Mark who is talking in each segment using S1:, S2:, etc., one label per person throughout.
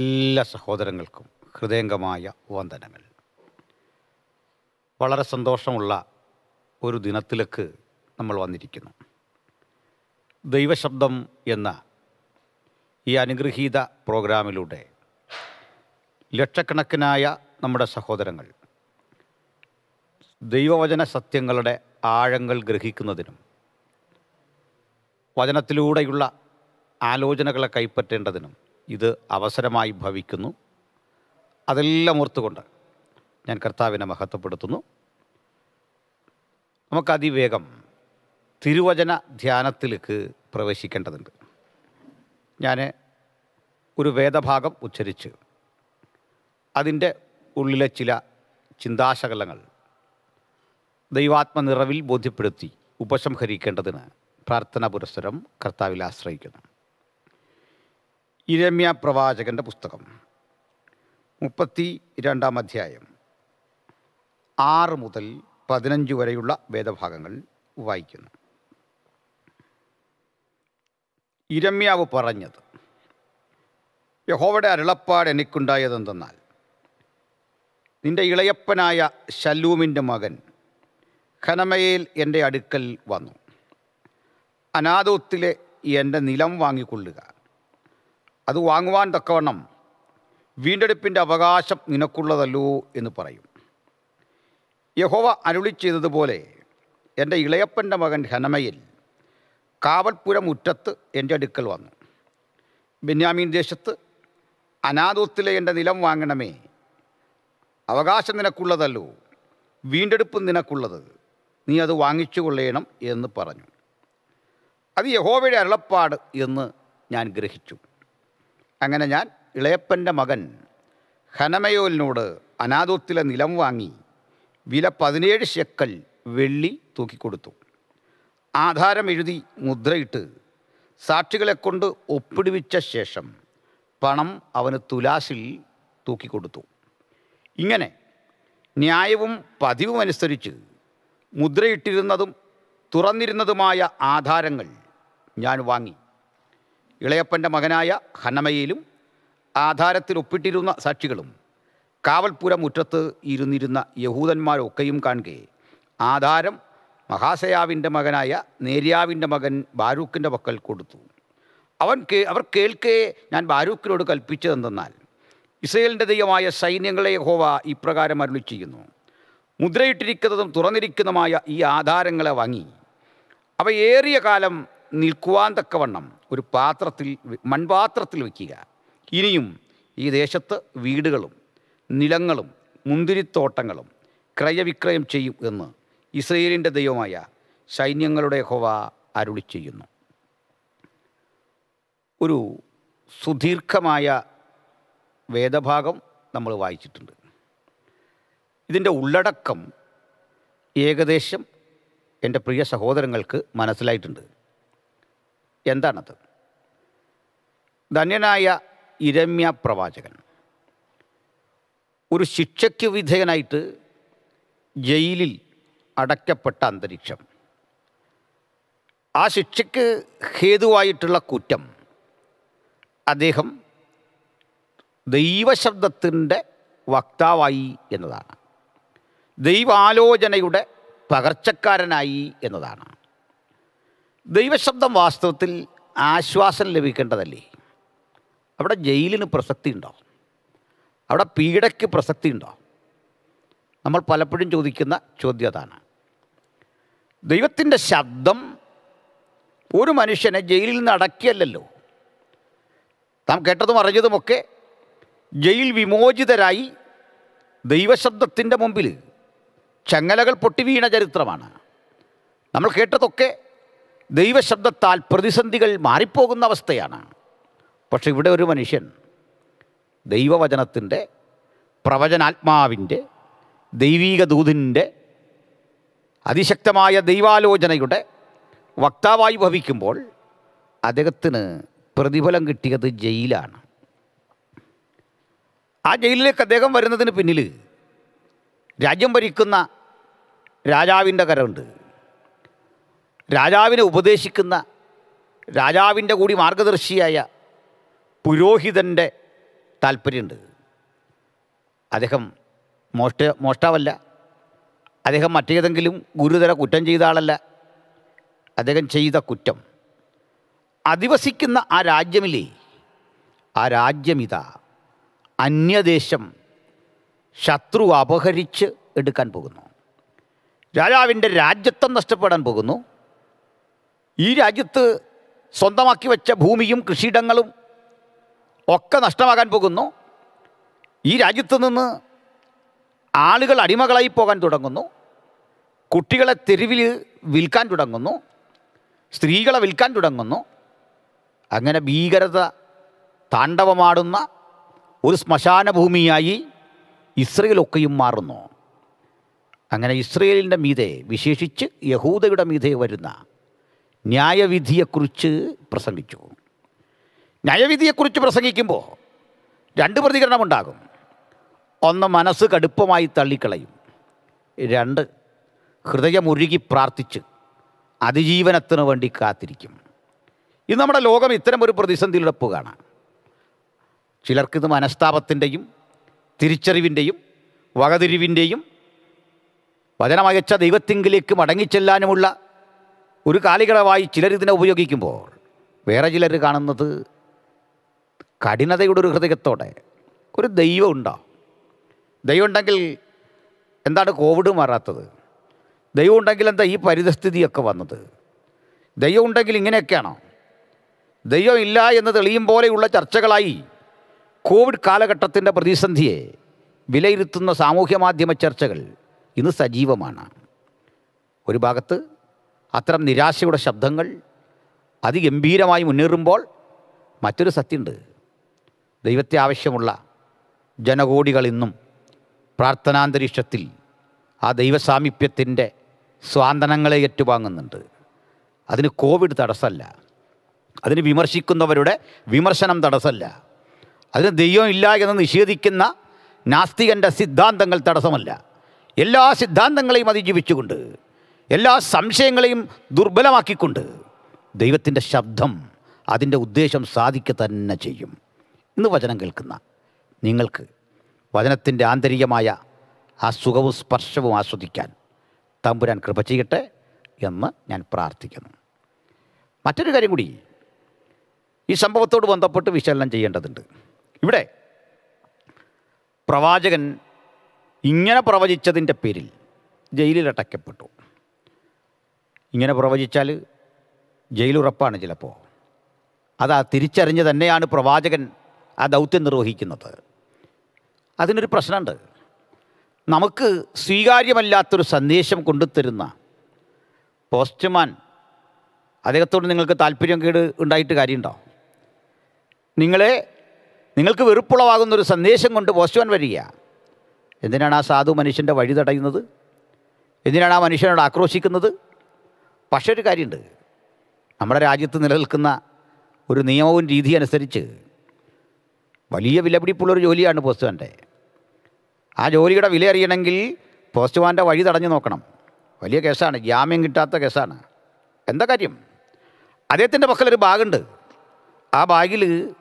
S1: എല്ലാ സഹോദരങ്ങൾക്കും ഹൃദയംഗമായ വന്ദനങ്ങൾ. വളരെ സന്തോഷമുള്ള ഒരു ദിനത്തിലേക്ക് നമ്മൾ വന്നിരിക്കുന്നു. ദൈവശബ്ദം എന്ന ഈ അനുഗ്രഹീത പ്രോഗ്രാമിലൂടെ ലക്ഷക്കണക്കിനായ നമ്മുടെ സഹോദരങ്ങൾ ദൈവവചന സത്യങ്ങളുടെ ആഴങ്ങൾ ഗ്രഹിക്കുന്നതിനും വചനത്തിലൂടെയുള്ള ആലോചനകളെ കൈപ്പറ്റേണ്ടതിനും ഇത് അവസരമായി ഭവിക്കുന്നു. അതെല്ലാം ഓർത്തുകൊണ്ട് ഞാൻ കർത്താവിനെ മഹത്വപ്പെടുത്തുന്നു. നമുക്ക് അതിവേഗം തിരുവചന ധ്യാനത്തിലേക്ക് പ്രവേശിക്കേണ്ടതുണ്ട്. ഞാൻ ഒരു വേദഭാഗം ഉച്ചരിച്ച് അതിന്റെ ഉള്ളിലെ ചില ചിന്താശകലങ്ങൾ ദൈവാത്മനിറവിൽ ബോധ്യപ്പെടുത്തി ഉപസംഹരിക്കേണ്ടതിന് പ്രാർത്ഥന പുരസ്സരം കർത്താവിൽ ആശ്രയിക്കുന്നു. ഇരമ്യ പ്രവാചകന്റെ പുസ്തകം. മുപ്പത്തി രണ്ടാം അധ്യായം. ആറ് മുതൽ പതിനഞ്ച് വരെയുള്ള വേദഭാഗങ്ങൾ വായിക്കുന്നു. ഇരമ്യാവ് പറഞ്ഞത് യഹോവയുടെ അരുളപ്പാട് എനിക്കുണ്ടായതെന്തെന്നാൽ നിന്റെ ഇളയപ്പനായ ശല്ലൂമിന്റെ മകൻ ഖനമയേൽ എന്റെ അടുക്കൽ വന്നു. അനാഥോത്തിലെ എന്റെ നിലം വാങ്ങിക്കൊള്ളുക. അത് വാങ്ങുവാൻ തക്കവണ്ണം വീണ്ടെടുപ്പിന്റെ അവകാശം നിനക്കുള്ളതല്ലോ എന്ന് പറയും. യഹോവ അരുളി ചെയ്തതുപോലെ എന്റെ ഇളയപ്പന്റെ മകൻ ഹനമയിൽ കാവൽപ്പുര മുറ്റത്ത് എന്റെ അടുക്കൽ വന്നു. ബെന്യാമീൻ ദേശത്ത് അനാഥത്തിലെ എന്റെ നിലം വാങ്ങണമേ. അവകാശം നിനക്കുള്ളതല്ലോ. വീണ്ടെടുപ്പ് നിനക്കുള്ളത്. നീ അത് വാങ്ങിച്ചു കൊള്ളേണം എന്ന് പറഞ്ഞു. അത് യഹോവയുടെ അരുളപ്പാട് എന്ന് ഞാൻ ഗ്രഹിച്ചു. അങ്ങനെ ഞാൻ ഇളയപ്പന്റെ മകൻ ഹനമയോലിനോട് അനാഥോത്തിലെ നിലം വാങ്ങി വില പതിനേഴ് ശെക്കൽ വെള്ളി തൂക്കിക്കൊടുത്തു. ആധാരം എഴുതി മുദ്രയിട്ട് സാക്ഷികളെ കൊണ്ട് ഒപ്പിടുവിച്ച ശേഷം പണം അവന് തുലാസിൽ തൂക്കിക്കൊടുത്തു. ഇങ്ങനെ ന്യായവും പതിവും അനുസരിച്ച് മുദ്രയിട്ടിരുന്നതും തുറന്നിരുന്നതുമായ ആധാരങ്ങൾ ഞാൻ വാങ്ങി. ഇളയപ്പന്റെ മകനായ ഹനമയിലും ആധാരത്തിൽ ഒപ്പിട്ടിരുന്ന സാക്ഷികളും കാവൽപുരം മുറ്റത്ത് ഇരുന്നിരുന്ന യഹൂദന്മാരൊക്കെയും കാണുക. ആധാരം മഹാസയാവിന്റെ മകനായ നേര്യാവിന്റെ മകൻ ബാരൂക്കിന്റെ പക്കൽ കൊടുത്തു. അവൻ കേ അവർ കേൾക്കേ ഞാൻ ബാരൂക്കിനോട് കൽപ്പിച്ചതെന്തെന്നാൽ ഇസ്രയേലിന്റെ ദൈവമായ സൈന്യങ്ങളെ ഹോവ ഇപ്രകാരം അരുളി ചെയ്യുന്നു മുദ്രയിട്ടിരിക്കുന്നതും തുറന്നിരിക്കുന്നതുമായ ഈ ആധാരങ്ങളെ വാങ്ങി. അവ ഏറിയ കാലം നിൽക്കുവാൻ തക്കവണ്ണം ഒരു പാത്രത്തിൽ മൺപാത്രത്തിൽ വയ്ക്കുക. ഇനിയും ഈ ദേശത്ത് വീടുകളും നിലങ്ങളും മുന്തിരിത്തോട്ടങ്ങളും ക്രയവിക്രയം ചെയ്യും എന്ന് ഇസ്രയേലിന്റെ ദൈവമായ സൈന്യങ്ങളുടെ ഹോവ അരുളി ചെയ്യുന്നു. ഒരു സുദീർഘമായ വേദഭാഗം നമ്മൾ വായിച്ചിട്ടുണ്ട്. ഇതിന്റെ ഉള്ളടക്കം ഏകദേശം എന്റെ പ്രിയ സഹോദരങ്ങൾക്ക് മനസ്സിലായിട്ടുണ്ട്. എന്താണത്? ധന്യനായ ഇരമ്യ പ്രവാചകൻ. ഒരു ശിക്ഷയ്ക്ക് വിധേയനായിട്ട് ജയിലിൽ അടയ്ക്കപ്പെട്ട അന്തരീക്ഷം. ആ ശിക്ഷയ്ക്ക് ഹേതുവായിട്ടുള്ള കുറ്റം. അദ്ദേഹം ദൈവശബ്ദത്തിന്റെ വക്താവായി എന്നതാണ്. ദൈവാലോചനയുടെ പകർച്ചക്കാരനായി എന്നതാണ്. ദൈവശബ്ദം വാസ്തവത്തിൽ ആശ്വാസം ലഭിക്കേണ്ടതല്ലേ? അവിടെ ജയിലിന് പ്രസക്തി ഉണ്ടോ? അവിടെ പീഡയ്ക്ക് പ്രസക്തി ഉണ്ടോ? നമ്മൾ പലപ്പോഴും ചോദിക്കുന്ന ചോദ്യം അതാണ്. ദൈവത്തിന്റെ ശബ്ദം ഒരു മനുഷ്യനെ ജയിലിൽ നിന്ന് അടക്കിയല്ലല്ലോ. നാം കേട്ടതും അറിഞ്ഞതുമൊക്കെ ജയിൽ വിമോചിതരായി ദൈവശബ്ദത്തിന്റെ മുമ്പിൽ ചങ്ങലകൾ പൊട്ടി വീണ ചരിത്രമാണ്. നമ്മൾ കേട്ടതൊക്കെ ദൈവശബ്ദത്താൽ പ്രതിസന്ധികൾ മാറിപ്പോകുന്ന അവസ്ഥയാണ്. പക്ഷെ ഇവിടെ ഒരു മനുഷ്യൻ ദൈവവചനത്തിന്റെ പ്രവചനാത്മാവിന്റെ ദൈവീക ദൂതിന്റെ അതിശക്തമായ ദൈവാലോചനയുടെ വക്താവായി ഭവിക്കുമ്പോൾ അദ്ദേഹത്തിന് പ്രതിഫലം കിട്ടിയത് ജയിലാണ്. ആ ജയിലിലേക്ക് അദ്ദേഹം വരുന്നതിന് പിന്നിൽ രാജ്യം ഭരിക്കുന്ന രാജാവിന്റെ കരമുണ്ട്. രാജാവിനെ ഉപദേശിക്കുന്ന രാജാവിന്റെ കൂടി മാർഗദർശിയായ പുരോഹിതന്റെ താല്പര്യമുണ്ട്. അദ്ദേഹം മോഷ്ട മോഷ്ടാവല്ല. അദ്ദേഹം മറ്റേതെങ്കിലും ഗുരുതര കുറ്റം ചെയ്ത ആളല്ല. അദ്ദേഹം ചെയ്ത കുറ്റം. അധിവസിക്കുന്ന ആ രാജ്യമില്ലേ? ആ രാജ്യമിതാ. അന്യദേശം ശത്രു അപഹരിച്ച് എടുക്കാൻ പോകുന്നു. രാജാവിന്റെ രാജ്യത്വം നഷ്ടപ്പെടാൻ പോകുന്നു. ഈ രാജ്യത്ത് സ്വന്തമാക്കി വെച്ച ഭൂമിയും കൃഷിയിടങ്ങളും ഒക്കെ നഷ്ടമാകാൻ പോകുന്നു. ഈ രാജ്യത്ത് നിന്ന് ആളുകൾ അടിമകളായി പോകാൻ തുടങ്ങുന്നു. കുട്ടികളെ തെരുവിൽ വിൽക്കാൻ തുടങ്ങുന്നു. സ്ത്രീകളെ വിൽക്കാൻ തുടങ്ങുന്നു. അങ്ങനെ ഭീകരത താണ്ഡവമാടുന്ന ഒരു ശ്മശാന ഭൂമിയായി ഇസ്രയേലൊക്കെയും മാറുന്നു. അങ്ങനെ ഇസ്രയേലിന്റെ മീതെ വിശേഷിച്ച് യഹൂദയുടെ മീതെ വരുന്ന ന്യായവിധിയെക്കുറിച്ച് പ്രസംഗിച്ചു. ന്യായവിധിയെക്കുറിച്ച് പ്രസംഗിക്കുമ്പോൾ രണ്ട് പ്രതികരണമുണ്ടാകും. ഒന്ന് മനസ്സ് കടുപ്പമായി തള്ളിക്കളയും. രണ്ട് ഹൃദയമുരുകി പ്രാർത്ഥിച്ച് അതിജീവനത്തിന് വേണ്ടി കാത്തിരിക്കും. ഇത് നമ്മുടെ ലോകം ഇത്തരം ഒരു പ്രതിസന്ധിയിലൂടെ പോവുകയാണ്. ചിലർക്കിത് മനസ്താപത്തിന്റെയും തിരിച്ചറിവിന്റെയും വകതിരിവിന്റെയും വചനമയച്ച ദൈവത്തിങ്കിലേക്ക് മടങ്ങിച്ചെല്ലാനുമുള്ള ഒരു കാലികളവായി ചിലരിതിനെ ഉപയോഗിക്കുമ്പോൾ വേറെ ചിലർ കാണുന്നത് കഠിനതയുടെ ഒരു ഹൃദയത്തോടെ ഒരു ദൈവം ഉണ്ടോ? ദൈവം ഉണ്ടെങ്കിൽ എന്താണ് കോവിഡ് മാറാത്തത്? ദൈവം ഉണ്ടെങ്കിൽ എന്താ ഈ പരിതസ്ഥിതിയൊക്കെ വന്നത്? ദൈവം ഉണ്ടെങ്കിൽ ഇങ്ങനെയൊക്കെയാണോ? ദൈവം ഇല്ല എന്ന് തെളിയും പോലെയുള്ള ചർച്ചകളായി കോവിഡ് കാലഘട്ടത്തിന്റെ പ്രതിസന്ധിയെ വിലയിരുത്തുന്ന സാമൂഹ്യ മാധ്യമ ചർച്ചകൾ ഇന്ന് സജീവമാണ്. ഒരു ഭാഗത്ത് അത്തരം നിരാശയുടെ ശബ്ദങ്ങൾ അതിഗംഭീരമായി മുന്നേറുമ്പോൾ മറ്റൊരു സത്യമുണ്ട്. ദൈവത്തെ ആവശ്യമുള്ള ജനകോടികൾ ഇന്നും പ്രാർത്ഥനാന്തരീക്ഷത്തിൽ ആ ദൈവസാമീപ്യത്തിന്റെ സ്വാന്തനങ്ങളെ ഏറ്റുവാങ്ങുന്നുണ്ട്. അതിന് കോവിഡ് തടസ്സമല്ല. അതിന് വിമർശിക്കുന്നവരുടെ വിമർശനം തടസ്സമല്ല. അതിന് ദൈവം ഇല്ല എന്ന് നിഷേധിക്കുന്ന നാസ്തികന്റെ സിദ്ധാന്തങ്ങൾ തടസ്സമല്ല. എല്ലാ സിദ്ധാന്തങ്ങളെയും അതിജീവിച്ചുകൊണ്ട് എല്ലാ സംശയങ്ങളെയും ദുർബലമാക്കിക്കൊണ്ട് ദൈവത്തിന്റെ ശബ്ദം അതിന്റെ ഉദ്ദേശം സാധിക്കുക തന്നെ ചെയ്യും. ഇന്ന് വചനം കേൾക്കുന്ന നിങ്ങൾക്ക് വചനത്തിന്റെ ആന്തരികമായ ആ സുഖവും സ്പർശവും ആസ്വദിക്കാൻ തമ്പുരാൻ കൃപ ചെയ്യട്ടെ എന്ന് ഞാൻ പ്രാർത്ഥിക്കുന്നു. മറ്റൊരു കാര്യം കൂടി ഈ സംഭവത്തോട് ബന്ധപ്പെട്ട് വിശകലനം ചെയ്യേണ്ടതുണ്ട്. ഇവിടെ പ്രവാചകൻ ഇങ്ങനെ പ്രവചിച്ചതിന്റെ പേരിൽ ജയിലിലടയ്ക്കപ്പെട്ടു ഇങ്ങനെ പ്രവചിച്ചാൽ ജയിലുറപ്പാണ് ചിലപ്പോൾ. അതാ തിരിച്ചറിഞ്ഞ് തന്നെയാണ് പ്രവാചകൻ ആ ദൗത്യം നിർവഹിക്കുന്നത്. അതിനൊരു പ്രശ്നമുണ്ട്. നമുക്ക് സ്വീകാര്യമല്ലാത്തൊരു സന്ദേശം കൊണ്ടുത്തരുന്ന പോസ്റ്റ്മാൻ അദ്ദേഹത്തോട് നിങ്ങൾക്ക് താല്പര്യം കേട് ഉണ്ടായിട്ട് കാര്യമുണ്ടോ? നിങ്ങളെ നിങ്ങൾക്ക് വെറുപ്പുളവാകുന്നൊരു സന്ദേശം കൊണ്ട് പോസ്റ്റ്മാൻ വരിക. എന്തിനാണ് ആ സാധു മനുഷ്യന്റെ വഴി തടയുന്നത്? എന്തിനാണ് ആ മനുഷ്യനോട് ആക്രോശിക്കുന്നത്? പക്ഷേ ഒരു കാര്യമുണ്ട്. നമ്മുടെ രാജ്യത്ത് നിലനിൽക്കുന്ന ഒരു നിയമവും രീതി അനുസരിച്ച് വലിയ വിലപിടിപ്പുള്ളൊരു ജോലിയാണ് പോസ്റ്റ്മാന്റെ. ആ ജോലിയുടെ വില അറിയണമെങ്കിൽ പോസ്റ്റ്മാന്റെ വഴി തടഞ്ഞു നോക്കണം. വലിയ കേസാണ് ജാമ്യം കിട്ടാത്ത കേസാണ്. എന്താ കാര്യം? അദ്ദേഹത്തിന്റെ പക്കലൊരു ബാഗുണ്ട്. ആ ബാഗിൽ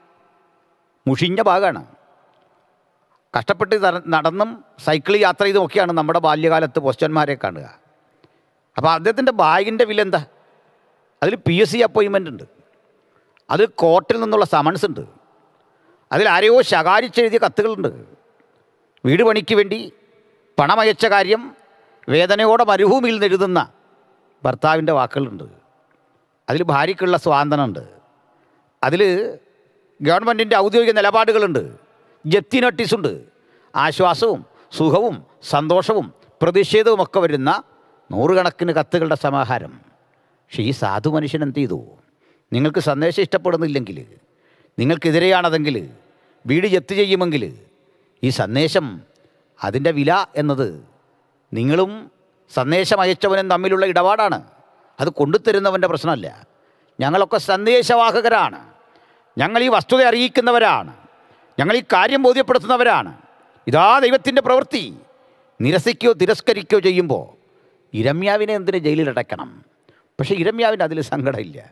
S1: മുഷിഞ്ഞ ബാഗാണ്. കഷ്ടപ്പെട്ട് നടന്നും സൈക്കിൾ യാത്ര ചെയ്തുമൊക്കെയാണ് നമ്മുടെ ബാല്യകാലത്ത് പോസ്റ്റന്മാരെ കാണുക. അപ്പോൾ അദ്ദേഹത്തിന്റെ ബാഗിന്റെ വില എന്താ? അതിൽ പി എസ് സി അപ്പോയിൻമെന്റ് ഉണ്ട്. അത് കോർട്ടിൽ നിന്നുള്ള സമൺസ് ഉണ്ട്. അതിൽ ആരെയോ ശകാരിച്ചെഴുതിയ കത്തുകളുണ്ട്. വീട് പണിക്ക് വേണ്ടി പണമയച്ച കാര്യം വേദനയോടെ മരുഭൂമിയിൽ നിന്ന് എഴുതുന്ന ഭർത്താവിന്റെ വാക്കുകളുണ്ട്. അതിൽ ഭാര്യയ്ക്കുള്ള സ്വാതന്ത്ര്യമുണ്ട്. അതിൽ ഗവൺമെന്റിന്റെ ഔദ്യോഗിക നിലപാടുകളുണ്ട്. ജപ്തി നോട്ടീസുണ്ട് ആശ്വാസവും സുഖവും സന്തോഷവും പ്രതിഷേധവുമൊക്കെ വരുന്ന നൂറുകണക്കിന് കത്തുകളുടെ സമാഹാരം. പക്ഷേ ഈ സാധു മനുഷ്യൻ എന്ത് ചെയ്തു? നിങ്ങൾക്ക് സന്ദേശം ഇഷ്ടപ്പെടുന്നില്ലെങ്കിൽ നിങ്ങൾക്കെതിരെയാണതെങ്കിൽ വീട് ജത്ത് ചെയ്യുമെങ്കിൽ ഈ സന്ദേശം അതിന്റെ വില എന്നത് നിങ്ങളും സന്ദേശം അയച്ചവനും തമ്മിലുള്ള ഇടപാടാണ്. അത് കൊണ്ടുതരുന്നവന്റെ പ്രശ്നമല്ല. ഞങ്ങളൊക്കെ സന്ദേശവാഹകരാണ്. ഞങ്ങൾ ഈ വസ്തുത അറിയിക്കുന്നവരാണ്. ഞങ്ങൾ ഈ കാര്യം ബോധ്യപ്പെടുത്തുന്നവരാണ്. ഇതാ ദൈവത്തിന്റെ പ്രവൃത്തി. നിരസിക്കുകയോ തിരസ്കരിക്കുകയോ ചെയ്യുമ്പോൾ ഇരമ്യാവിനെ എന്തിനു ജയിലിൽ അടയ്ക്കണം? പക്ഷേ ഇരമ്യാവിന് അതിൽ സങ്കടമില്ല.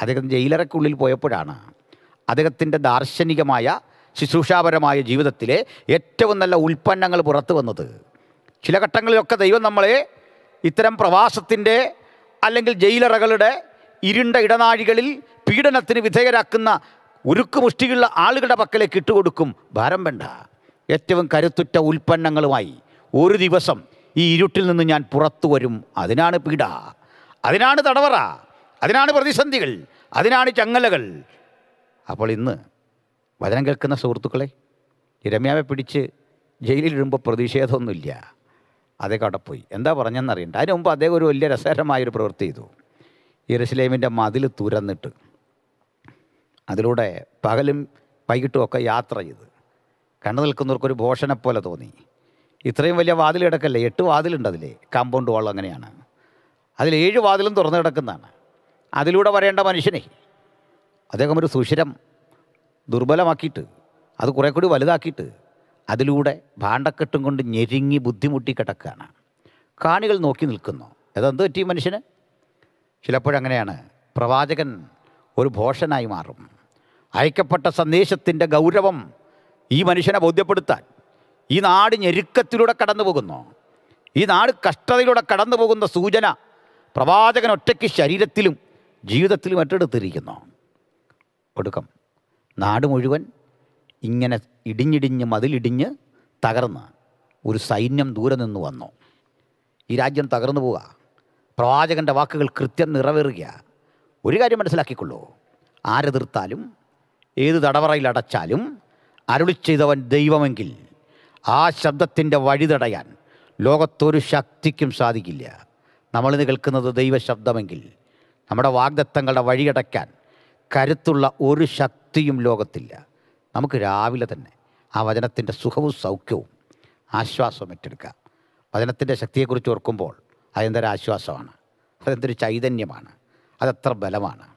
S1: അദ്ദേഹം ജയിലറക്കുള്ളിൽ പോയപ്പോഴാണ് അദ്ദേഹത്തിന്റെ ദാർശനികമായ ശുശ്രൂഷാപരമായ ജീവിതത്തിലെ ഏറ്റവും നല്ല ഉൽപ്പന്നങ്ങൾ പുറത്തു വന്നത്. ചില ഘട്ടങ്ങളിലൊക്കെ ദൈവം നമ്മളെ ഇത്തരം പ്രവാസത്തിന്റെ അല്ലെങ്കിൽ ജയിലറകളുടെ ഇരുണ്ട ഇടനാഴികളിൽ പീഡനത്തിന് വിധേയരാക്കുന്ന ഉരുക്കുമുഷ്ടിയുള്ള ആളുകളുടെ പക്കലേക്ക് ഇട്ടുകൊടുക്കും. ഭാരം വേണ്ട. ഏറ്റവും കരുത്തുറ്റ ഉൽപ്പന്നങ്ങളുമായി ഒരു ദിവസം ഈ ഇരുട്ടിൽ നിന്ന് ഞാൻ പുറത്തു വരും. അതിനാണ് പീഡ. അതിനാണ് തടവറ. അതിനാണ് പ്രതിസന്ധികൾ. അതിനാണ് ചങ്ങലകൾ. അപ്പോൾ ഇന്ന് വചനം കേൾക്കുന്ന സുഹൃത്തുക്കളെ ഇരമ്യാവെ പിടിച്ച് ജയിലിലിടുമ്പോൾ പ്രതിഷേധമൊന്നുമില്ല. അതേ കടപ്പോയി പോയി. എന്താ പറഞ്ഞെന്നറിയണ്ട അതിന് മുമ്പ് അദ്ദേഹം ഒരു വലിയ രസകരമായൊരു പ്രവൃത്തി ചെയ്തു. യെരുസലേമിന്റെ മതിൽ തുരന്നിട്ട്. അതിലൂടെ പകലും വൈകിട്ടും ഒക്കെ യാത്ര ചെയ്ത്. കണ്ടു നിൽക്കുന്നവർക്കൊരു ഭോഷനെ പോലെ തോന്നി. ഇത്രയും വലിയ വാതിൽ കിടക്കല്ലേ? എട്ട് വാതിലുണ്ട് അതിൽ കാമ്പൗണ്ട് വാൾ അങ്ങനെയാണ്. അതിൽ ഏഴ് വാതിലും തുറന്നു കിടക്കുന്നതാണ്. അതിലൂടെ വരേണ്ട മനുഷ്യനെ അദ്ദേഹം ഒരു സുഷിരം ദുർബലമാക്കിയിട്ട് അത് കുറേ കൂടി വലുതാക്കിയിട്ട് അതിലൂടെ ഭാണ്ഡക്കെട്ടും കൊണ്ട് ഞെരുങ്ങി ബുദ്ധിമുട്ടി കിടക്കുകയാണ്. കാണികൾ നോക്കി നിൽക്കുന്നു. അതെന്ത് പറ്റി മനുഷ്യന്? ചിലപ്പോഴങ്ങനെയാണ് പ്രവാചകൻ ഒരു ഭോഷനായി മാറും. അയക്കപ്പെട്ട സന്ദേശത്തിന്റെ ഗൗരവം ഈ മനുഷ്യനെ ബോധ്യപ്പെടുത്താൻ ഈ നാട് ഞെരുക്കത്തിലൂടെ കടന്നു പോകുന്നു. ഈ നാട് കഷ്ടതയിലൂടെ കടന്നു പോകുന്ന സൂചന പ്രവാചകൻ ഒറ്റയ്ക്ക് ശരീരത്തിലും ജീവിതത്തിലും ഏറ്റെടുത്തിരിക്കുന്നു. ഒടുക്കം നാട് മുഴുവൻ ഇങ്ങനെ ഇടിഞ്ഞിടിഞ്ഞ് മതിലിടിഞ്ഞ് തകർന്ന് ഒരു സൈന്യം ദൂരെ നിന്ന് വന്നു. ഈ രാജ്യം തകർന്നു പോവുക. പ്രവാചകന്റെ വാക്കുകൾ കൃത്യം നിറവേറുക. ഒരു കാര്യം മനസ്സിലാക്കിക്കൊള്ളൂ. ആരെതിർത്താലും ഏത് തടവറയിൽ അടച്ചാലും ചെയ്തവൻ ദൈവമെങ്കിൽ ആ ശബ്ദത്തിന്റെ വഴി തടയാൻ ലോകത്തൊരു ശക്തിക്കും സാധിക്കില്ല. നമ്മളിന്ന് കേൾക്കുന്നത് ദൈവശബ്ദമെങ്കിൽ നമ്മുടെ വാഗ്ദത്തങ്ങളുടെ വഴിയടയ്ക്കാൻ കരുത്തുള്ള ഒരു ശക്തിയും ലോകത്തില്ല. നമുക്ക് രാവിലെ തന്നെ ആ വചനത്തിന്റെ സുഖവും സൗഖ്യവും ആശ്വാസവും ഏറ്റെടുക്കാം. വചനത്തിന്റെ ശക്തിയെക്കുറിച്ച് ഓർക്കുമ്പോൾ അതെന്തൊരു ആശ്വാസമാണ്. അതെന്തൊരു ചൈതന്യമാണ്. അതെത്ര ബലമാണ്.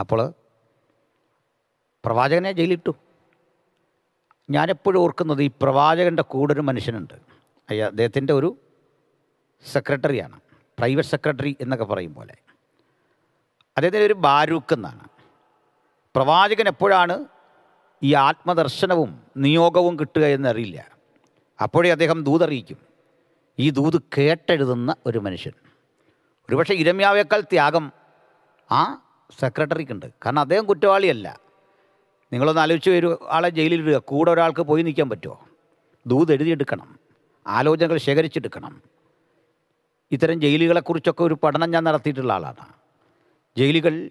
S1: അപ്പോൾ പ്രവാചകനെ ജയിലിട്ടു ഞാനെപ്പോഴും ഓർക്കുന്നത് ഈ പ്രവാചകന്റെ കൂടെ ഒരു മനുഷ്യനുണ്ട്. അയ്യാ അദ്ദേഹത്തിന്റെ ഒരു സെക്രട്ടറിയാണ്. പ്രൈവറ്റ് സെക്രട്ടറി എന്നൊക്കെ പറയും പോലെ. അദ്ദേഹത്തിന്റെ ഒരു ബാരൂക്ക് എന്നാണ്. പ്രവാചകൻ എപ്പോഴാണ് ഈ ആത്മദർശനവും നിയോഗവും കിട്ടുക എന്നറിയില്ല. അപ്പോഴേ അദ്ദേഹം ദൂതറിയിക്കും ഈ ദൂത് കേട്ടെഴുതുന്ന ഒരു മനുഷ്യൻ. ഒരുപക്ഷെ ഇരമ്യാവേക്കാൾ ത്യാഗം ആ സെക്രട്ടറിക്കുണ്ട്. കാരണം അദ്ദേഹം കുറ്റവാളിയല്ല. നിങ്ങളൊന്ന് ആലോചിച്ച് ഒരു ആളെ ജയിലിലിടുക കൂടെ ഒരാൾക്ക് പോയി നിൽക്കാൻ പറ്റുമോ? ദൂത് എഴുതിയെടുക്കണം. ആലോചനകൾ ശേഖരിച്ചെടുക്കണം. ഇത്തരം ജയിലുകളെക്കുറിച്ചൊക്കെ ഒരു പഠനം ഞാൻ നടത്തിയിട്ടുള്ള ആളാണ്. ജയിലുകൾ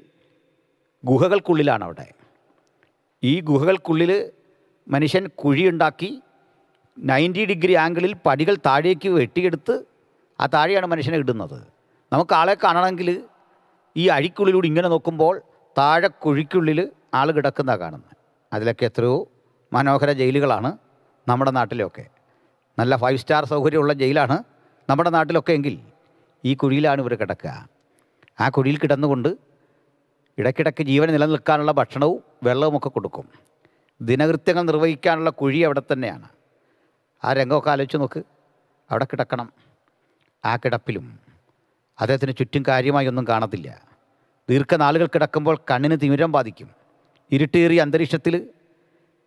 S1: ഗുഹകൾക്കുള്ളിലാണ് അവിടെ ഈ ഗുഹകൾക്കുള്ളിൽ മനുഷ്യൻ കുഴിയുണ്ടാക്കി നയന്റി ഡിഗ്രി ആംഗിളിൽ പടികൾ താഴേക്ക് വെട്ടിയെടുത്ത് ആ താഴെയാണ് മനുഷ്യനെ ഇടുന്നത്. നമുക്ക് ആളെ കാണണമെങ്കിൽ ഈ അഴിക്കുള്ളിലൂടെ ഇങ്ങനെ നോക്കുമ്പോൾ താഴെ കുഴിക്കുള്ളിൽ ആൾ കിടക്കുന്ന കാണുന്നത്. അതിലൊക്കെ എത്രയോ മനോഹര ജയിലുകളാണ് നമ്മുടെ നാട്ടിലൊക്കെ. നല്ല ഫൈവ് സ്റ്റാർ സൗകര്യമുള്ള ജയിലാണ് നമ്മുടെ നാട്ടിലൊക്കെ എങ്കിൽ ഈ കുഴിയിലാണ് ഇവർ കിടക്കുക. ആ കുഴിയിൽ കിടന്നുകൊണ്ട് ഇടയ്ക്കിടയ്ക്ക് ജീവൻ നിലനിൽക്കാനുള്ള ഭക്ഷണവും വെള്ളവും ഒക്കെ കൊടുക്കും. ദിനകൃത്യങ്ങൾ നിർവഹിക്കാനുള്ള കുഴി അവിടെ തന്നെയാണ്. ആ രംഗമൊക്കെ ആലോചിച്ച് നോക്ക്. അവിടെ കിടക്കണം. ആ കിടപ്പിലും അദ്ദേഹത്തിന് ചുറ്റും കാര്യമായി ഒന്നും കാണത്തില്ല. ദീർഘനാളുകൾ കിടക്കുമ്പോൾ കണ്ണിന് തിമിരം ബാധിക്കും. ഇരുട്ടേറിയ അന്തരീക്ഷത്തിൽ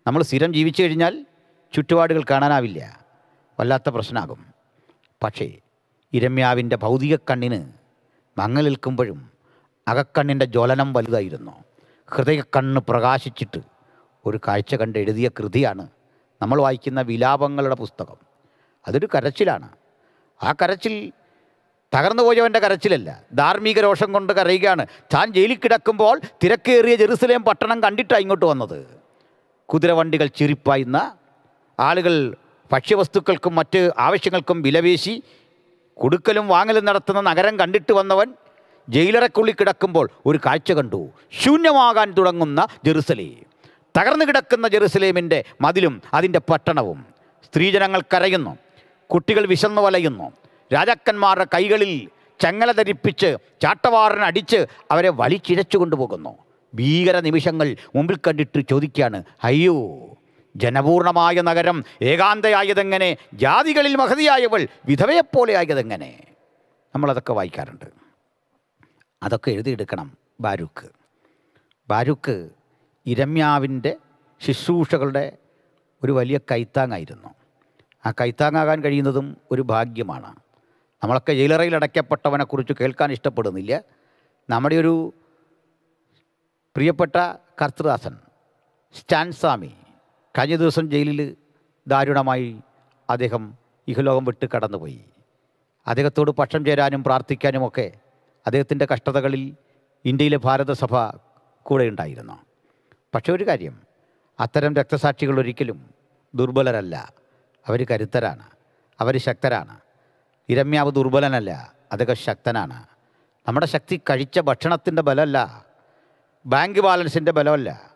S1: നമ്മൾ സ്ഥിരം ജീവിച്ചു കഴിഞ്ഞാൽ ചുറ്റുപാടുകൾ കാണാനാവില്ല. വല്ലാത്ത പ്രശ്നമാകും. പക്ഷേ ഇരമ്യാവിന്റെ ഭൗതിക കണ്ണിന് മങ്ങലേൽക്കുമ്പോഴും അകക്കണ്ണിന്റെ ജ്വലനം വലുതായിരുന്നു. ഹൃദയക്കണ്ണ് പ്രകാശിച്ചിട്ട് ഒരു കാഴ്ച കണ്ട് എഴുതിയ കൃതിയാണ് നമ്മൾ വായിക്കുന്ന വിലാപങ്ങളുടെ പുസ്തകം. അതൊരു കരച്ചിലാണ്. ആ കരച്ചിൽ തകർന്നു പോയവന്റെ കരച്ചിലല്ല. ധാർമ്മിക രോഷം കൊണ്ട് കരയുകയാണ്. താൻ ജയിലിൽ കിടക്കുമ്പോൾ തിരക്കേറിയ ജെറുസലേം പട്ടണം കണ്ടിട്ടാണ് ഇങ്ങോട്ട് വന്നത്. കുതിരവണ്ടികൾ ചിരിപ്പായുന്ന ആളുകൾ ഭക്ഷ്യവസ്തുക്കൾക്കും മറ്റ് ആവശ്യങ്ങൾക്കും വിലവേശി കൊടുക്കലും വാങ്ങലും നടത്തുന്ന നഗരം കണ്ടിട്ട് വന്നവൻ ജയിലറക്കുള്ളിൽ കിടക്കുമ്പോൾ ഒരു കാഴ്ച കണ്ടു. ശൂന്യമാകാൻ തുടങ്ങുന്ന ജെറുസലേം. തകർന്നു കിടക്കുന്ന ജെറുസലേമിന്റെ മതിലും അതിന്റെ പട്ടണവും. സ്ത്രീജനങ്ങൾ കരയുന്നു. കുട്ടികൾ വിശന്നു വലയുന്നു. രാജാക്കന്മാരുടെ കൈകളിൽ ചങ്ങല ധരിപ്പിച്ച് ചാട്ടവാറിനടിച്ച് അവരെ വലിച്ചിഴച്ചു കൊണ്ടുപോകുന്നു. ഭീകര നിമിഷങ്ങൾ മുമ്പിൽ കണ്ടിട്ട് ചോദിക്കുകയാണ് അയ്യോ ജനപൂർണമായ നഗരം ഏകാന്തയായതെങ്ങനെ? ജാതികളിൽ മഹതിയായവൾ വിധവയെപ്പോലെ ആയതെങ്ങനെ? നമ്മളതൊക്കെ വായിക്കാറുണ്ട്. അതൊക്കെ എഴുതിയെടുക്കണം ബാരൂക്ക്. ബാരൂക്ക് ഇരമ്യാവിന്റെ ശുശ്രൂഷകളുടെ ഒരു വലിയ കൈത്താങ്ങായിരുന്നു. ആ കൈത്താങ്ങാകാൻ കഴിയുന്നതും ഒരു ഭാഗ്യമാണ്. നമ്മളൊക്കെ ജയിലറയിൽ അടയ്ക്കപ്പെട്ടവനെക്കുറിച്ച് കേൾക്കാൻ ഇഷ്ടപ്പെടുന്നില്ല. നമ്മുടെ ഒരു പ്രിയപ്പെട്ട കർത്തൃദാസൻ സ്റ്റാൻ സ്വാമി കഴിഞ്ഞ ദിവസം ജയിലിൽ ദാരുണമായി അദ്ദേഹം ഇഹലോകം വിട്ട് കടന്നുപോയി. അദ്ദേഹത്തോട് പക്ഷം ചേരാനും പ്രാർത്ഥിക്കാനുമൊക്കെ അദ്ദേഹത്തിന്റെ കഷ്ടതകളിൽ ഇന്ത്യയിലെ ഭാരതസഭ കൂടെ ഉണ്ടായിരുന്നു. പക്ഷേ ഒരു കാര്യം അത്തരം രക്തസാക്ഷികൾ ഒരിക്കലും ദുർബലരല്ല. അവർ കരുത്തരാണ്. അവർ ശക്തരാണ്. ഇരമ്യാവ് ദുർബലനല്ല അതൊക്കെ ശക്തനാണ്. നമ്മുടെ ശക്തി കഴിച്ച ഭക്ഷണത്തിന്റെ ബലമല്ല ബാങ്ക് ബാലൻസിന്റെ ബലമല്ല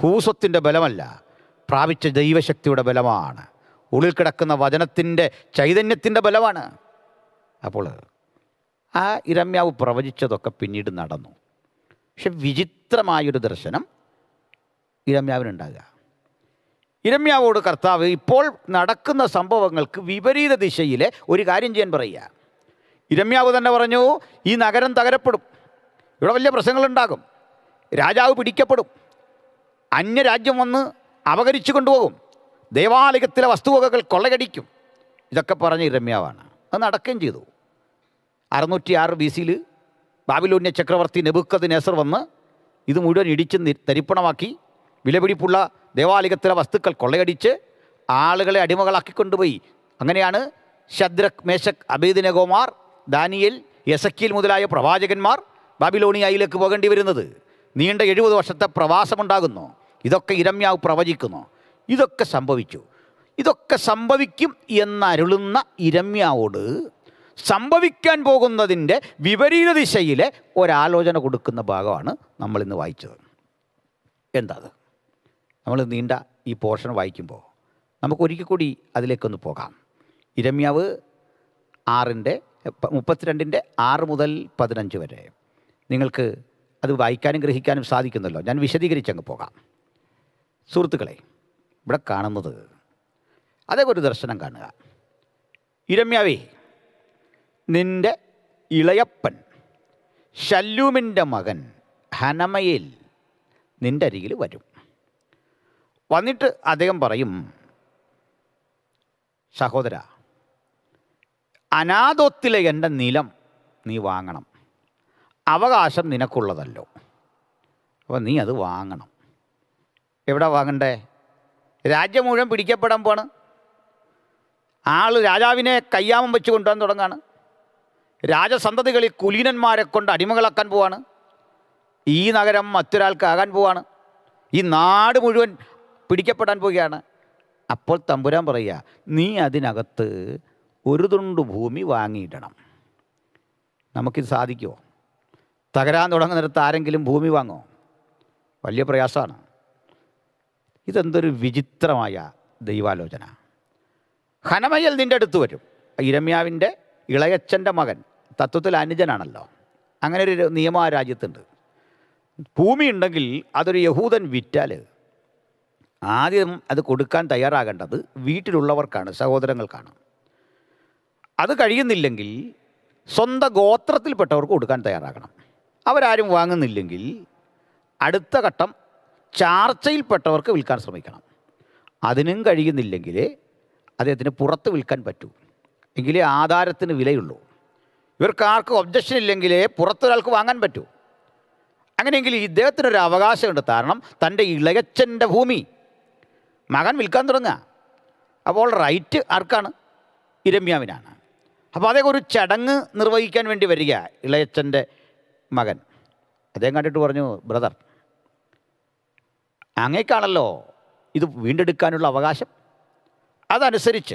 S1: ഭൂസ്വത്തിന്റെ ബലമല്ല പ്രാപിച്ച ദൈവശക്തിയുടെ ബലമാണ്. ഉള്ളിൽ കിടക്കുന്ന വചനത്തിന്റെ ചൈതന്യത്തിന്റെ ബലമാണ്. അപ്പോൾ ആ ഇരമ്യാവ് പ്രവചിച്ചതൊക്കെ പിന്നീട് നടന്നു. പക്ഷെ വിചിത്രമായൊരു ദർശനം ഇരമ്യാവിനുണ്ടാകുക ഇരമ്യാവോട് കർത്താവ് ഇപ്പോൾ നടക്കുന്ന സംഭവങ്ങൾക്ക് വിപരീത ദിശയിലെ ഒരു കാര്യം ചെയ്യാൻ പറയുക. ഇരമ്യാവ് തന്നെ പറഞ്ഞു ഈ നഗരം തകരപ്പെടും. ഇവിടെ വലിയ പ്രശ്നങ്ങളുണ്ടാകും. രാജാവ് പിടിക്കപ്പെടും. അന്യരാജ്യം വന്ന് അപകരിച്ചു കൊണ്ടുപോകും. ദേവാലയത്തിലെ വസ്തുവകകൾ കൊള്ളയടിക്കും. ഇതൊക്കെ പറഞ്ഞ ഇരമ്യാവാണ് അത് നടക്കുകയും ചെയ്തു. അറുന്നൂറ്റി ആറ് ബി സിയിൽ ബാബിലോന്യ ചക്രവർത്തി നെബുക്കത് നെസർ വന്ന് ഇത് മുഴുവൻ ഇടിച്ച് തരിപ്പണമാക്കി വിലപിടിപ്പുള്ള ദേവാലയത്തിലെ വസ്തുക്കൾ കൊള്ളയടിച്ച് ആളുകളെ അടിമകളാക്കിക്കൊണ്ടുപോയി അങ്ങനെയാണ് ശദ്രക് മേശക് അബേദിനഗോമാർ ദാനിയൽ യസക്കിൽ മുതലായ പ്രവാചകന്മാർ ബാബിലോണിയയിലേക്ക് പോകേണ്ടി വരുന്നത്. നീണ്ട എഴുപത് വർഷത്തെ പ്രവാസമുണ്ടാകുന്നു. ഇതൊക്കെ ഇരമ്യാവ് പ്രവചിക്കുന്നു. ഇതൊക്കെ സംഭവിച്ചു. ഇതൊക്കെ സംഭവിക്കും എന്നരുളുന്ന ഇരമ്യാവോട് സംഭവിക്കാൻ പോകുന്നതിന്റെ വിപരീത ദിശയിലെ ഒരാലോചന കൊടുക്കുന്ന ഭാഗമാണ് നമ്മളിന്ന് വായിച്ചത്. എന്താ നമ്മൾ നീണ്ട ഈ പോർഷൻ വായിക്കുമ്പോൾ നമുക്ക് ഒരിക്കൽ കൂടി അതിലേക്കൊന്ന് പോകാം. ഇരമ്യാവ് ആറിന്റെ മുപ്പത്തിരണ്ടിന്റെ ആറ് മുതൽ പതിനഞ്ച് വരെ. നിങ്ങൾക്ക് അത് വായിക്കാനും ഗ്രഹിക്കാനും സാധിക്കുന്നല്ലോ. ഞാൻ വിശദീകരിച്ചങ്ങ് പോകാം. സുഹൃത്തുക്കളെ ഇവിടെ കാണുന്നത് അതേ ഒരു ദർശനം കാണുക. ഇരമ്യാവേ നിന്റെ ഇളയപ്പൻ ശല്ലൂമിന്റെ മകൻ ഹനമയിൽ നിന്റെ അരികിൽ വരും. വന്നിട്ട് അദ്ദേഹം പറയും സഹോദര അനാഥോത്തിലെ എന്റെ നിലം നീ വാങ്ങണം. അവകാശം നിനക്കുള്ളതല്ലോ. അപ്പോൾ നീ അത് വാങ്ങണം. എവിടെ വാങ്ങണ്ടേ? രാജ്യം മുഴുവൻ പിടിക്കപ്പെടാൻ പോണ് ആൾ രാജാവിനെ കയ്യാമം വെച്ച് കൊണ്ടുവരാൻ തുടങ്ങാണ്. രാജസന്തതികളിൽ കുലീനന്മാരെ കൊണ്ട് അടിമകളാക്കാൻ പോവാണ്. ഈ നഗരം മറ്റൊരാൾക്കാകാൻ പോവാണ്. ഈ നാട് മുഴുവൻ പിടിക്കപ്പെടാൻ പോവുകയാണ്. അപ്പോൾ തമ്പുരാൻ പറയുക നീ അതിനകത്ത് ഒരു തുണ്ട് ഭൂമി വാങ്ങിയിടണം. നമുക്കിത് സാധിക്കുമോ തകരാൻ തുടങ്ങുന്നിടത്ത് ആരെങ്കിലും ഭൂമി വാങ്ങോ വലിയ പ്രയാസമാണ്. ഇതെന്തൊരു വിചിത്രമായ ദൈവാലോചന. ഹനമയൽ നിന്റെ അടുത്ത് വരും. ഇരമ്യാവിന്റെ ഇളയച്ചന്റെ മകൻ തത്വത്തിൽ അനുജനാണല്ലോ. അങ്ങനെ ഒരു നിയമ രാജ്യത്തുണ്ട്. ഭൂമി ഉണ്ടെങ്കിൽ അതൊരു യഹൂദൻ വിറ്റാൽ ആദ്യം അത് കൊടുക്കാൻ തയ്യാറാകേണ്ടത് വീട്ടിലുള്ളവർക്കാണ് സഹോദരങ്ങൾക്കാണ്. അത് കഴിയുന്നില്ലെങ്കിൽ സ്വന്തം ഗോത്രത്തിൽപ്പെട്ടവർക്ക് കൊടുക്കാൻ തയ്യാറാകണം. അവരാരും വാങ്ങുന്നില്ലെങ്കിൽ അടുത്ത ഘട്ടം ചാർച്ചയിൽപ്പെട്ടവർക്ക് വിൽക്കാൻ ശ്രമിക്കണം. അതിനും കഴിയുന്നില്ലെങ്കിൽ അദ്ദേഹത്തിന് പുറത്ത് വിൽക്കാൻ പറ്റൂ. എങ്കിലേ ആധാരത്തിന് വിലയുള്ളൂ. ഇവർക്ക് ആർക്കും ഒബ്ജക്ഷൻ ഇല്ലെങ്കിലേ പുറത്തൊരാൾക്ക് വാങ്ങാൻ പറ്റൂ. അങ്ങനെയെങ്കിൽ ഇദ്ദേഹത്തിനൊരു അവകാശമുണ്ട്. കാരണം തന്റെ ഇളയച്ചന്റെ ഭൂമി മകൻ വിൽക്കാൻ തുടങ്ങുക. അപ്പോൾ റൈറ്റ് ആർക്കാണ്? ഇരമ്യാവിനാണ്. അപ്പോൾ അദ്ദേഹം ഒരു ചടങ്ങ് നിർവഹിക്കാൻ വേണ്ടി വരിക ഇളയച്ചന്റെ മകൻ. അദ്ദേഹം കണ്ടിട്ട് പറഞ്ഞു ബ്രദർ അങ്ങേക്കാണല്ലോ ഇത് വീണ്ടെടുക്കാനുള്ള അവകാശം. അതനുസരിച്ച്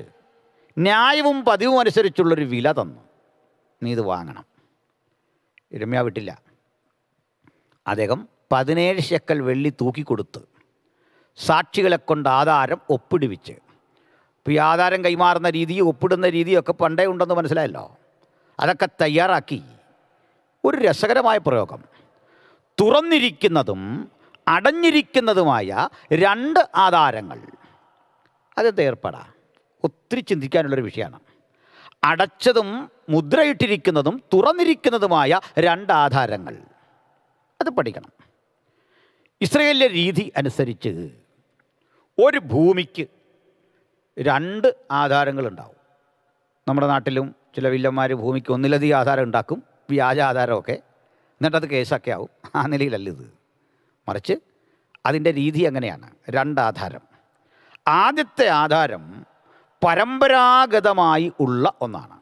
S1: ന്യായവും പതിവും അനുസരിച്ചുള്ളൊരു വില തന്നു. നീ ഇത് വാങ്ങണം. ഇരമ്യ വിട്ടില്ല. അദ്ദേഹം പതിനേഴ് ശക്കൽ വെള്ളി തൂക്കിക്കൊടുത്ത് സാക്ഷികളെ കൊണ്ട് ആധാരം ഒപ്പിടുവിച്ച്. ഇപ്പോൾ ഈ ആധാരം കൈമാറുന്ന രീതി ഒപ്പിടുന്ന രീതിയൊക്കെ പണ്ടേ ഉണ്ടെന്ന് മനസ്സിലായല്ലോ. അതൊക്കെ തയ്യാറാക്കി. ഒരു രസകരമായ പ്രയോഗം. തുറന്നിരിക്കുന്നതും അടഞ്ഞിരിക്കുന്നതുമായ രണ്ട് ആധാരങ്ങൾ. അതെന്ത് ഏർപ്പാടാ? ഒത്തിരി ചിന്തിക്കാനുള്ളൊരു വിഷയമാണ്. അടച്ചതും മുദ്രയിട്ടിരിക്കുന്നതും തുറന്നിരിക്കുന്നതുമായ രണ്ട് ആധാരങ്ങൾ. അത് പഠിക്കണം. ഇസ്രയേലിലെ രീതി അനുസരിച്ച് ഒരു ഭൂമിക്ക് രണ്ട് ആധാരങ്ങളുണ്ടാവും. നമ്മുടെ നാട്ടിലും ചില വില്ലന്മാർ ഭൂമിക്ക് ഒന്നിലധികം ആധാരം ഉണ്ടാക്കും വ്യാജ ആധാരമൊക്കെ. എന്നിട്ടത് കേസൊക്കെ ആവും. ആ നിലയിലല്ല ഇത്. മറിച്ച് അതിന്റെ രീതി അങ്ങനെയാണ് രണ്ടാധാരം ആദ്യത്തെ ആധാരം പരമ്പരാഗതമായി ഉള്ള ഒന്നാണ്.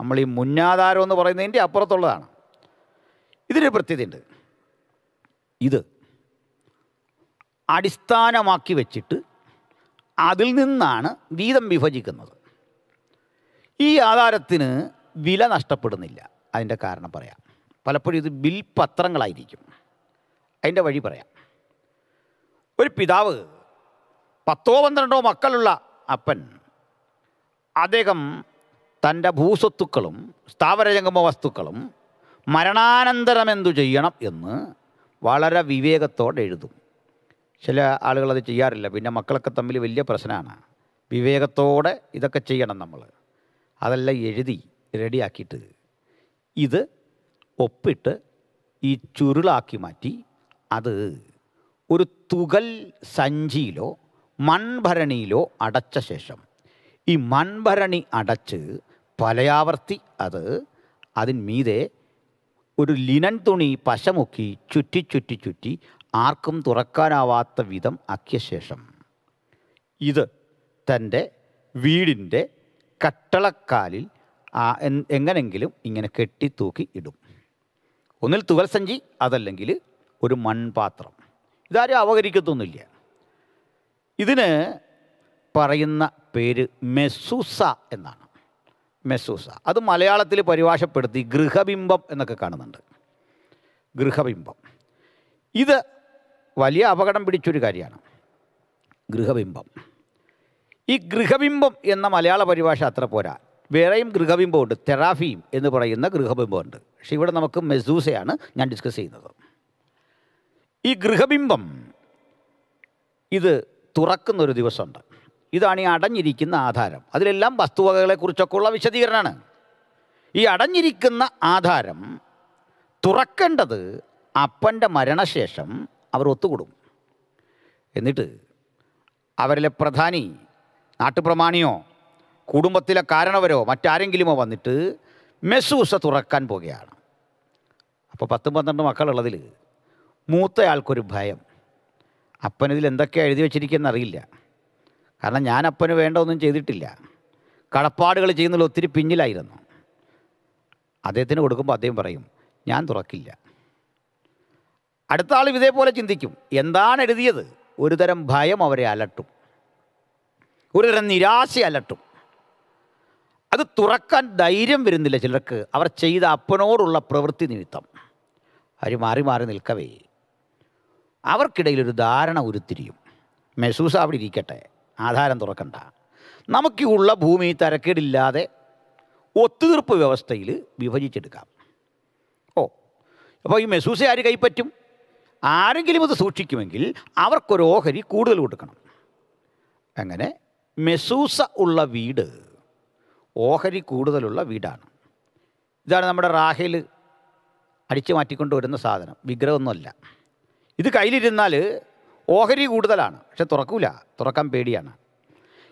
S1: നമ്മൾ ഈ മുന്നാധാരം എന്ന് പറയുന്നതിന്റെ അപ്പുറത്തുള്ളതാണ്. ഇതിനൊരു പ്രത്യേകതയുണ്ട്. ഇത് അടിസ്ഥാനമാക്കി വെച്ചിട്ട് അതിൽ നിന്നാണ് വീതം വിഭജിക്കുന്നത്. ഈ ആധാരത്തിന് വില നഷ്ടപ്പെടുന്നില്ല. അതിന്റെ കാരണം പറയാം. പലപ്പോഴും ഇത് ബിൽ പത്രങ്ങളായിരിക്കും. അതിന്റെ വഴി പറയാം. ഒരു പിതാവ് പത്തോ പന്ത്രണ്ടോ മക്കളുള്ള അപ്പൻ അദ്ദേഹം തന്റെ ഭൂസ്വത്തുക്കളും സ്ഥാവരജംഗമ വസ്തുക്കളും മരണാനന്തരം എന്തു ചെയ്യണം എന്ന് വളരെ വിവേകത്തോടെ എഴുതും. ചില ആളുകൾ അത് ചെയ്യാറില്ല. പിന്നെ മക്കളൊക്കെ തമ്മിൽ വലിയ പ്രശ്നമാണ്. വിവേകത്തോടെ ഇതൊക്കെ ചെയ്യണം നമ്മൾ. അതെല്ലാം എഴുതി റെഡിയാക്കിയിട്ട് ഇത് ഒപ്പിട്ട് ഈ ചുരുളാക്കി മാറ്റി അത് ഒരു തുകൽ സഞ്ചിയിലോ മൺഭരണിയിലോ അടച്ച ശേഷം ഈ മൺഭരണി അടച്ച് പലയാവർത്തി അത് അതിന്മീതെ ഒരു ലിനൻ തുണി പശമുക്കി ചുറ്റി ചുറ്റി ചുറ്റി ആർക്കും തുറക്കാനാവാത്ത വിധം അക്യശേഷം ശേഷം ഇത് തന്റെ വീടിന്റെ കട്ടളക്കാലിൽ എങ്ങനെങ്കിലും ഇങ്ങനെ കെട്ടിത്തൂക്കി ഇടും. ഒന്നിൽ തുകൽ സഞ്ചി അതല്ലെങ്കിൽ ഒരു മൺപാത്രം. ഇതാരും അവഹരിക്കത്തൊന്നുമില്ല ഇതിന് പറയുന്ന പേര് മെസൂസ എന്നാണ്. മെസൂസ അത് മലയാളത്തിൽ പരിഭാഷപ്പെടുത്തി ഗൃഹബിംബം എന്നൊക്കെ കാണുന്നുണ്ട്. ഗൃഹബിംബം. ഇത് വലിയ അപകടം പിടിച്ചൊരു കാര്യമാണ്. ഗൃഹബിംബം. ഈ ഗൃഹബിംബം എന്ന മലയാള പരിഭാഷ അത്ര പോരാ. വേറെയും ഗൃഹബിംബമുണ്ട്. തെറാഫീം എന്ന് പറയുന്ന ഗൃഹബിംബമുണ്ട്. പക്ഷേ ഇവിടെ നമുക്ക് മെസൂസയാണ് ഞാൻ ഡിസ്കസ് ചെയ്യുന്നത്. ഈ ഗൃഹബിംബം ഇത് തുറക്കുന്നൊരു ദിവസമുണ്ട്. ഇതാണ് ഈ അടഞ്ഞിരിക്കുന്ന ആധാരം. അതിലെല്ലാം വസ്തുവകകളെക്കുറിച്ചൊക്കെ ഉള്ള വിശദീകരണമാണ് ഈ അടഞ്ഞിരിക്കുന്ന ആധാരം തുറക്കേണ്ടത് അപ്പന്റെ മരണശേഷം അവർ ഒത്തുകൂടും. എന്നിട്ട് അവരിലെ പ്രധാനി നാട്ടുപ്രമാണിയോ കുടുംബത്തിലെ കാരണവരോ മറ്റാരെങ്കിലുമോ വന്നിട്ട് മെസ്സൂസ തുറക്കാൻ പോകുകയാണ് അപ്പോൾ പത്തും പന്ത്രണ്ട് മക്കളുള്ളതിൽ മൂത്തയാൾക്കൊരു ഭയം. അപ്പനിതിൽ എന്തൊക്കെയാണ് എഴുതി വെച്ചിരിക്കുന്നത് അറിയില്ല. കാരണം ഞാൻ അപ്പന് വേണ്ട ഒന്നും ചെയ്തിട്ടില്ല. കടപ്പാടുകൾ ചെയ്യുന്നതിൽ ഒത്തിരി പിന്നിലായിരുന്നു. അദ്ദേഹത്തിന് കൊടുക്കുമ്പോൾ അദ്ദേഹം പറയും ഞാൻ തുറക്കില്ല. അടുത്ത ആളും ഇതേപോലെ ചിന്തിക്കും. എന്താണ് എഴുതിയത്? ഒരു തരം ഭയം അവരെ അലട്ടും. ഒരു തരം നിരാശ അലട്ടും. അത് തുറക്കാൻ ധൈര്യം വരുന്നില്ല ചിലർക്ക്. അവർ ചെയ്ത അപ്പനോടുള്ള പ്രവൃത്തി നിമിത്തം. അവർ മാറി മാറി നിൽക്കവേ. അവർക്കിടയിൽ ഒരു ധാരണ ഉരുത്തിരിയും. മെസൂസ അവിടെ ഇരിക്കട്ടെ. ആധാരം തുറക്കണ്ട. നമുക്കുള്ള ഭൂമി തരക്കേടില്ലാതെ ഒത്തുതീർപ്പ് വ്യവസ്ഥയിൽ വിഭജിച്ചെടുക്കാം. ഓ അപ്പോൾ ഈ മെസൂസ ആര് കൈപ്പറ്റും? ആരെങ്കിലും ഇത് സൂക്ഷിക്കുമെങ്കിൽ അവർക്കൊരു ഓഹരി കൂടുതൽ കൊടുക്കണം. അങ്ങനെ മെസൂസ ഉള്ള വീട് ഓഹരി കൂടുതലുള്ള വീടാണ്. ഇതാണ് നമ്മുടെ റാഹേൽ അടിച്ചു മാറ്റിക്കൊണ്ട് വരുന്ന സാധനം. വിഗ്രഹമൊന്നുമല്ല. ഇത് കയ്യിലിരുന്നാൽ ഓഹരി കൂടുതലാണ്. പക്ഷെ തുറക്കൂല. തുറക്കാൻ പേടിയാണ്.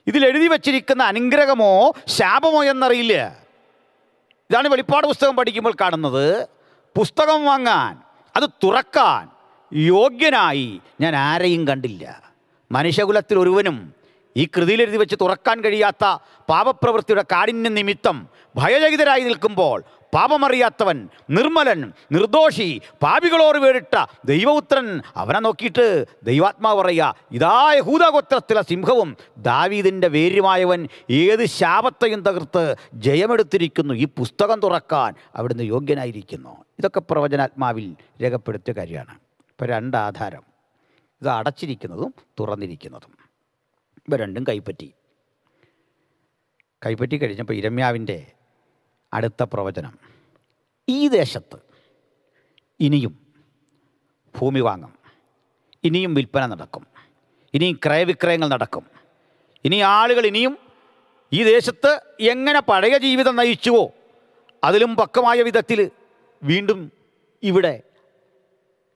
S1: ഇതിൽ എഴുതി വച്ചിരിക്കുന്ന അനുഗ്രഹമോ ശാപമോ എന്നറിയില്ല. ഇതാണ് വെളിപ്പാട് പുസ്തകം പഠിക്കുമ്പോൾ കാണുന്നത്. പുസ്തകം വാങ്ങാൻ അത് തുറക്കാൻ യോഗ്യനായി ഞാൻ ആരെയും കണ്ടില്ല. മനുഷ്യകുലത്തിൽ ഒരുവനും ഈ കൃതിയിൽ എഴുതി വെച്ച് തുറക്കാൻ കഴിയാത്ത പാപപ്രവൃത്തിയുടെ കാഠിന്യ നിമിത്തം ഭയരഹിതരായി നിൽക്കുമ്പോൾ പാപമറിയാത്തവൻ നിർമ്മലൻ നിർദോഷി പാപികളോട് വേറിട്ട ദൈവപുത്രൻ അവനെ നോക്കിയിട്ട് ദൈവാത്മാവ് പറയുക ഇതാ യഹൂദഗോത്രത്തിലെ സിംഹവും ദാവീദിന്റെ വേര്യമായവൻ ഏത് ശാപത്തെയും തകർത്ത് ജയമെടുത്തിരിക്കുന്നു. ഈ പുസ്തകം തുറക്കാൻ അവിടുന്ന് യോഗ്യനായിരിക്കുന്നു. ഇതൊക്കെ പ്രവചനാത്മാവിൽ രേഖപ്പെടുത്തിയ കാര്യമാണ്. ഇപ്പോൾ രണ്ടാധാരം. ഇത് അടച്ചിരിക്കുന്നതും തുറന്നിരിക്കുന്നതും. ഇവ രണ്ടും കൈപ്പറ്റി. കൈപ്പറ്റി കഴിഞ്ഞപ്പോൾ ഇരമ്യാവിന്റെ അടുത്ത പ്രവചനം. ഈ ദേശത്ത് ഇനിയും ഭൂമി വാങ്ങും. ഇനിയും വിൽപ്പന നടക്കും. ഇനിയും ക്രയവിക്രയങ്ങൾ നടക്കും. ഇനി ആളുകൾ ഇനിയും ഈ ദേശത്ത് എങ്ങനെ പഴയ ജീവിതം നയിച്ചുവോ അതിലും പക്കമായ വിധത്തിൽ വീണ്ടും ഇവിടെ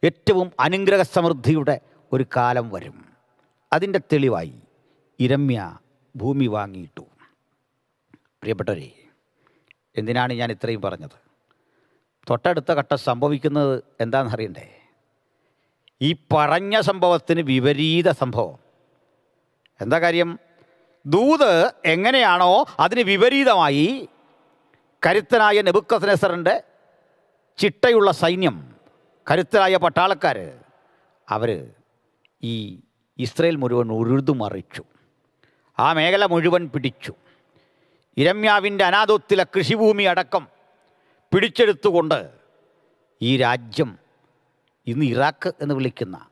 S1: ഏറ്റവും അനുഗ്രഹ സമൃദ്ധിയുടെ ഒരു കാലം വരും. അതിന്റെ തെളിവായി ഇരമ്യ ഭൂമി വാങ്ങിയിട്ടു. പ്രിയപ്പെട്ടവരെ എന്തിനാണ് ഞാൻ ഇത്രയും പറഞ്ഞത്? തൊട്ടടുത്ത ഘട്ടം സംഭവിക്കുന്നത് എന്താണെന്ന് അറിയണ്ടേ ഈ പറഞ്ഞ സംഭവത്തിന് വിപരീത സംഭവം. എന്താ കാര്യം? ദൂത് എങ്ങനെയാണോ അതിന് വിപരീതമായി കരുത്തനായ നെബുക്കസനേസറിന്റെ ചിട്ടയുള്ള സൈന്യം കരുത്തരായ പട്ടാളക്കാർ അവർ ഈ ഇസ്രയേൽ മുഴുവൻ ഉഴുതുമറിച്ചു ആ മേഖല മുഴുവൻ പിടിച്ചു. ഇരമ്യാവിന്റെ അനാഥത്തിലെ കൃഷിഭൂമി അടക്കം പിടിച്ചെടുത്തുകൊണ്ട് ഈ രാജ്യം ഇന്ന് ഇറാഖ് എന്ന് വിളിക്കുന്ന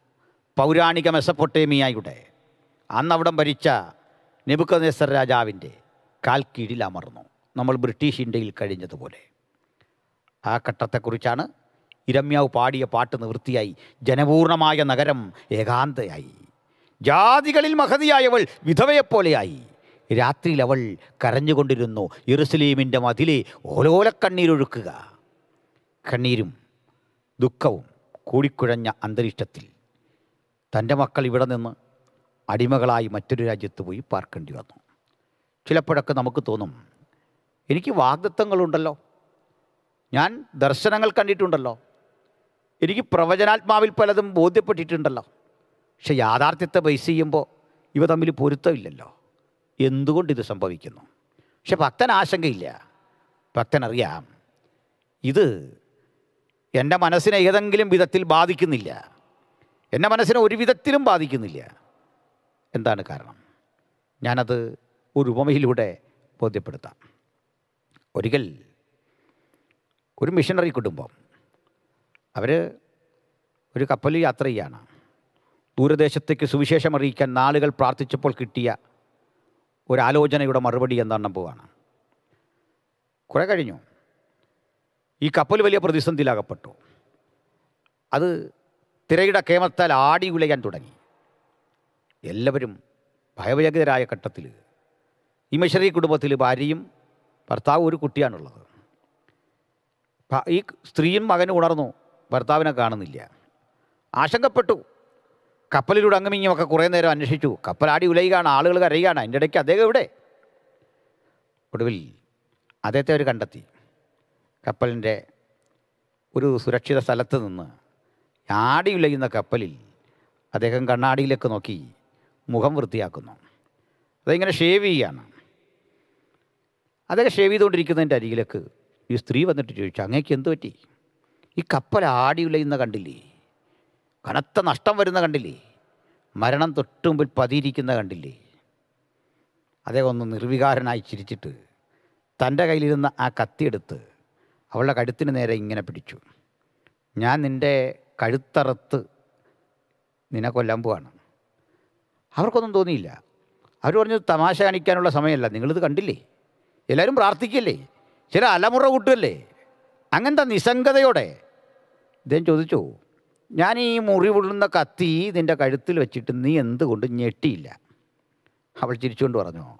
S1: പൗരാണിക മെസപ്പൊട്ടേമിയായുടെ അന്നവിടം ഭരിച്ച നെബുക്കനേസർ രാജാവിന്റെ കാൽ കീഴിൽ അമർന്നു. നമ്മൾ ബ്രിട്ടീഷ് ഇന്ത്യയിൽ കഴിഞ്ഞതുപോലെ. ആ ഘട്ടത്തെക്കുറിച്ചാണ് ഇരമ്യാവ് പാടിയ പാട്ട് നിവൃത്തിയായി. ജനപൂർണമായ നഗരം ഏകാന്തയായി. ജാതികളിൽ മഹതിയായവൾ വിധവയെപ്പോലെയായി. രാത്രിയിൽ അവൾ കരഞ്ഞുകൊണ്ടിരുന്നു. ഇറുസലീമിന്റെ മതിലെ ഓലോലക്കണ്ണീരൊഴുക്കുക. കണ്ണീരും ദുഃഖവും കൂടിക്കുഴഞ്ഞ അന്തരീക്ഷത്തിൽ. തന്റെ മക്കൾ ഇവിടെ നിന്ന് അടിമകളായി മറ്റൊരു രാജ്യത്ത് പോയി പാർക്കേണ്ടി വന്നു. ചിലപ്പോഴൊക്കെ നമുക്ക് തോന്നും എനിക്ക് വാഗ്ദത്വങ്ങളുണ്ടല്ലോ ഞാൻ ദർശനങ്ങൾ കണ്ടിട്ടുണ്ടല്ലോ. എനിക്ക് പ്രവചനാത്മാവിൽ പലതും ബോധ്യപ്പെട്ടിട്ടുണ്ടല്ലോ. പക്ഷെ യാഥാർത്ഥ്യത്തെ ബേസ് ചെയ്യുമ്പോൾ ഇവ തമ്മിൽ പൊരുത്തമില്ലല്ലോ. എന്തുകൊണ്ട് ഇത് സംഭവിക്കുന്നു? പക്ഷെ ഭക്തൻ ആശങ്കയില്ല. ഭക്തനറിയാം ഇത് എന്റെ മനസ്സിനെ ഏതെങ്കിലും വിധത്തിൽ ബാധിക്കുന്നില്ല. എന്റെ മനസ്സിനെ ഒരു വിധത്തിലും ബാധിക്കുന്നില്ല. എന്താണ് കാരണം? ഞാനത് ഒരു ഉപമയിലൂടെ ബോധ്യപ്പെടുത്താം. ഒരിക്കൽ ഒരു മിഷണറി കുടുംബം അവർ ഒരു കപ്പലിൽ യാത്ര ചെയ്യാണ്. ദൂരദേശത്തേക്ക് സുവിശേഷം അറിയിക്കാൻ നാളുകൾ പ്രാർത്ഥിച്ചപ്പോൾ കിട്ടിയ ഒരാലോചനയുടെ മറുപടി എന്താണെന്ന് പോവാണ്. കുറേ കഴിഞ്ഞു. ഈ കപ്പൽ വലിയ പ്രതിസന്ധിയിലകപ്പെട്ടു. അത് തിരയുടെ കേമത്താൽ ആടി ഉലയാൻ തുടങ്ങി. എല്ലാവരും ഭയഭയകരായ ഘട്ടത്തിൽ ഈ മിഷറി കുടുംബത്തിൽ ഭാര്യയും ഭർത്താവും ഒരു കുട്ടിയാണുള്ളത്. ഈ സ്ത്രീയും മകനും ഉണർന്നു. ഭർത്താവിനെ കാണുന്നില്ല. ആശങ്കപ്പെട്ടു. കപ്പലിലൂടെ അങ്ങമിങ്ങുമൊക്കെ കുറേ നേരം അന്വേഷിച്ചു. കപ്പലാടി ഉലയുകയാണ് ആളുകൾ കരയുകയാണ്. അതിന്റെ ഇടയ്ക്ക് അദ്ദേഹം എവിടെ? ഒടുവിൽ അദ്ദേഹത്തെ അവർ കണ്ടെത്തി. കപ്പലിന്റെ ഒരു സുരക്ഷിത സ്ഥലത്ത് നിന്ന് ആടി ഉലയുന്ന കപ്പലിൽ അദ്ദേഹം കണ്ണാടിയിലേക്ക് നോക്കി മുഖം വൃത്തിയാക്കുന്നു. അതിങ്ങനെ ഷേവ് ചെയ്യുകയാണ്. അദ്ദേഹം ഷേവ് ചെയ്തുകൊണ്ടിരിക്കുന്നതിന്റെ അരികിലേക്ക് ഈ സ്ത്രീ വന്നിട്ട് ചോദിച്ചു അങ്ങേക്ക് എന്ത് പറ്റി? ഈ കപ്പൽ ആടി ഉലയുന്ന കണ്ടില്ലേ? കനത്ത നഷ്ടം വരുന്ന കണ്ടില്ലേ? മരണം തൊട്ട് മുമ്പിൽ പതിയിരിക്കുന്ന കണ്ടില്ലേ? അദ്ദേഹം ഒന്ന് നിർവികാരനായി ചിരിച്ചിട്ട് തന്റെ കയ്യിലിരുന്ന ആ കത്തിയെടുത്ത് അവളുടെ കഴുത്തിന് നേരെ ഇങ്ങനെ പിടിച്ചു. ഞാൻ നിന്റെ കഴുത്തറത്ത് നിന്നെ കൊല്ലാൻ പോവാണ്. അവർക്കൊന്നും തോന്നിയില്ല. അവർ പറഞ്ഞു തമാശ കാണിക്കാനുള്ള സമയമല്ല. നിങ്ങളിത് കണ്ടില്ലേ? എല്ലാവരും പ്രാർത്ഥിക്കല്ലേ? ചില അലമുറ കൂട്ടുമല്ലേ അങ്ങനത്തെ നിസ്സംഗതയോടെ ഇദ്ദേഹം ചോദിച്ചു ഞാൻ ഈ മുറിവുള്ളുന്ന കത്തി നിന്റെ കഴുത്തിൽ വെച്ചിട്ട് നീ എന്തുകൊണ്ട് ഞെട്ടിയില്ല? അവൾ ചിരിച്ചുകൊണ്ട് പറഞ്ഞു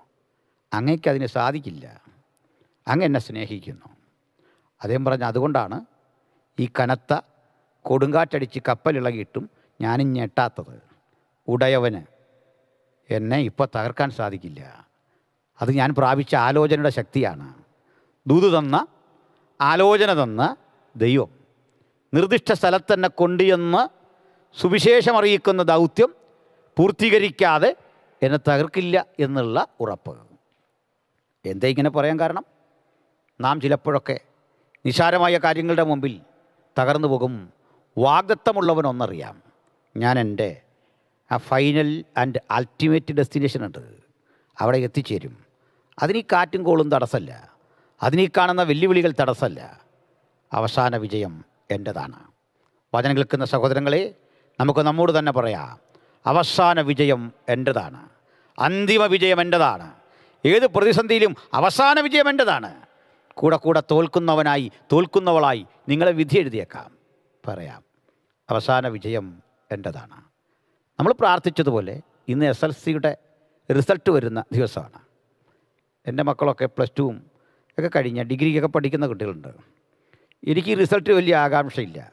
S1: അങ്ങയ്ക്ക് സാധിക്കില്ല. അങ്ങ് എന്നെ സ്നേഹിക്കുന്നു. അദ്ദേഹം പറഞ്ഞു അതുകൊണ്ടാണ് ഈ കനത്ത കൊടുങ്കാറ്റടിച്ച് കപ്പലിളകിയിട്ടും ഞാനും ഞെട്ടാത്തത്. ഉടയവന് എന്നെ ഇപ്പോൾ തകർക്കാൻ സാധിക്കില്ല. അത് ഞാൻ പ്രാപിച്ച ആലോചനയുടെ ശക്തിയാണ്. ദൂതു തന്ന ആലോചന തന്ന ദൈവം നിർദ്ദിഷ്ട സ്ഥലത്ത് തന്നെ കൊണ്ടുചെന്ന് സുവിശേഷം അറിയിക്കുന്ന ദൗത്യം പൂർത്തീകരിക്കാതെ എന്നെ തകർക്കില്ല എന്നുള്ള ഉറപ്പ്. എന്താ ഇങ്ങനെ പറയാൻ കാരണം? നാം ചിലപ്പോഴൊക്കെ നിസാരമായ കാര്യങ്ങളുടെ മുമ്പിൽ തകർന്നു പോകും. വാഗ്ദത്തമുള്ളവനൊന്നറിയാം. ഞാൻ എന്റെ ആ ഫൈനൽ ആൻഡ് അൾട്ടിമേറ്റ് ഡെസ്റ്റിനേഷൻ ഉണ്ട്. അവിടെ എത്തിച്ചേരും. അതിന് കാറ്റും കോളും തടസ്സമല്ല. അതിനീ കാണുന്ന വെല്ലുവിളികൾ തടസ്സമല്ല. അവസാന വിജയം എന്റെതാണ് വചനം കേൾക്കുന്ന സഹോദരങ്ങളെ നമുക്ക് നമ്മോട് തന്നെ പറയാം. അവസാന വിജയം എന്റെതാണ് അന്തിമ വിജയം എന്റെതാണ് ഏത് പ്രതിസന്ധിയിലും അവസാന വിജയം എന്റെതാണ് കൂടെ കൂടെ തോൽക്കുന്നവനായി തോൽക്കുന്നവളായി നിങ്ങളെ വിധി എഴുതിയേക്കാം. പറയാം. അവസാന വിജയം എന്റെതാണ് നമ്മൾ പ്രാർത്ഥിച്ചതുപോലെ ഇന്ന് എസ് എൽ സിയുടെ റിസൾട്ട് വരുന്ന ദിവസമാണ്. എന്റെ മക്കളൊക്കെ പ്ലസ് ടുവും ഒക്കെ കഴിഞ്ഞ ഡിഗ്രിക്കൊക്കെ പഠിക്കുന്ന കുട്ടികളുണ്ട്. എനിക്ക് റിസൾട്ട് വലിയ ആകാംക്ഷയില്ല.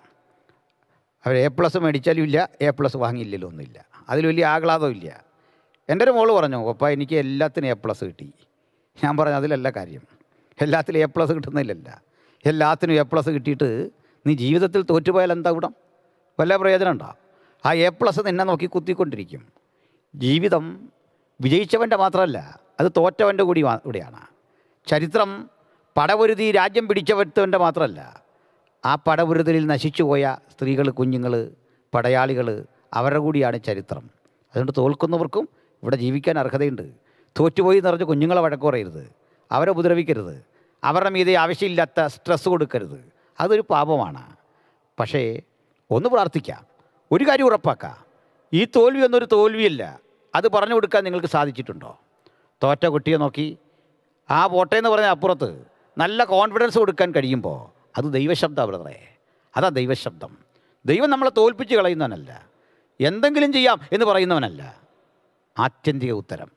S1: അവർ എ പ്ലസ് മേടിച്ചാലും ഇല്ല എ പ്ലസ് വാങ്ങിയില്ലല്ലോ ഒന്നുമില്ല. അതിൽ വലിയ ആഹ്ലാദവും ഇല്ല. എന്റെ ഒരു മോൾ പറഞ്ഞു ഒപ്പ എനിക്ക് എല്ലാത്തിനും എ പ്ലസ് കിട്ടി. ഞാൻ പറഞ്ഞു അതിലല്ല കാര്യം. എല്ലാത്തിലും എ പ്ലസ് കിട്ടുന്നില്ലല്ല എല്ലാത്തിനും എ പ്ലസ് കിട്ടിയിട്ട് നീ ജീവിതത്തിൽ തോറ്റുപോയാൽ എന്താ ഗുണം? വല്ല പ്രയോജനം ഉണ്ടോ? ആ എ പ്ലസ് നിന്നെ നോക്കി കുത്തിക്കൊണ്ടിരിക്കും. ജീവിതം വിജയിച്ചവന്റെ മാത്രമല്ല അത് തോറ്റവന്റെ കൂടി കൂടിയാണ്. ചരിത്രം പടപൊരുതി രാജ്യം പിടിച്ചവന്റെ മാത്രമല്ല ആ പടപുരുതലിൽ നശിച്ചുപോയ സ്ത്രീകൾ കുഞ്ഞുങ്ങൾ പടയാളികൾ അവരുടെ കൂടിയാണ് ചരിത്രം. അതുകൊണ്ട് തോൽക്കുന്നവർക്കും ഇവിടെ ജീവിക്കാൻ അർഹതയുണ്ട്. തോറ്റുപോയി നിറഞ്ഞ് കുഞ്ഞുങ്ങളെ വഴക്ക് പറയരുത്. അവരെ ഉപദ്രവിക്കരുത്. അവരുടെ മീതെ ആവശ്യമില്ലാത്ത സ്ട്രെസ് കൊടുക്കരുത്. അതൊരു പാപമാണ്. പക്ഷേ ഒന്ന് പ്രാർത്ഥിക്കാം. ഒരു കാര്യം ഉറപ്പാക്കാം. ഈ തോൽവി എന്നൊരു തോൽവിയല്ല. അത് പറഞ്ഞു കൊടുക്കാൻ നിങ്ങൾക്ക് സാധിച്ചിട്ടുണ്ടോ? തോറ്റ കുട്ടിയെ നോക്കി ആ പോട്ടെ എന്ന് പറഞ്ഞ അപ്പുറത്ത് നല്ല കോൺഫിഡൻസ് കൊടുക്കാൻ കഴിയുമ്പോൾ അത് ദൈവശബ്ദം ബ്രദറെ. അതാ ദൈവശബ്ദം. ദൈവം നമ്മളെ തോൽപ്പിച്ച് കളയുന്നവനല്ല. എന്തെങ്കിലും ചെയ്യാം എന്ന് പറയുന്നവനല്ല. ആത്യന്തിക ഉത്തരം.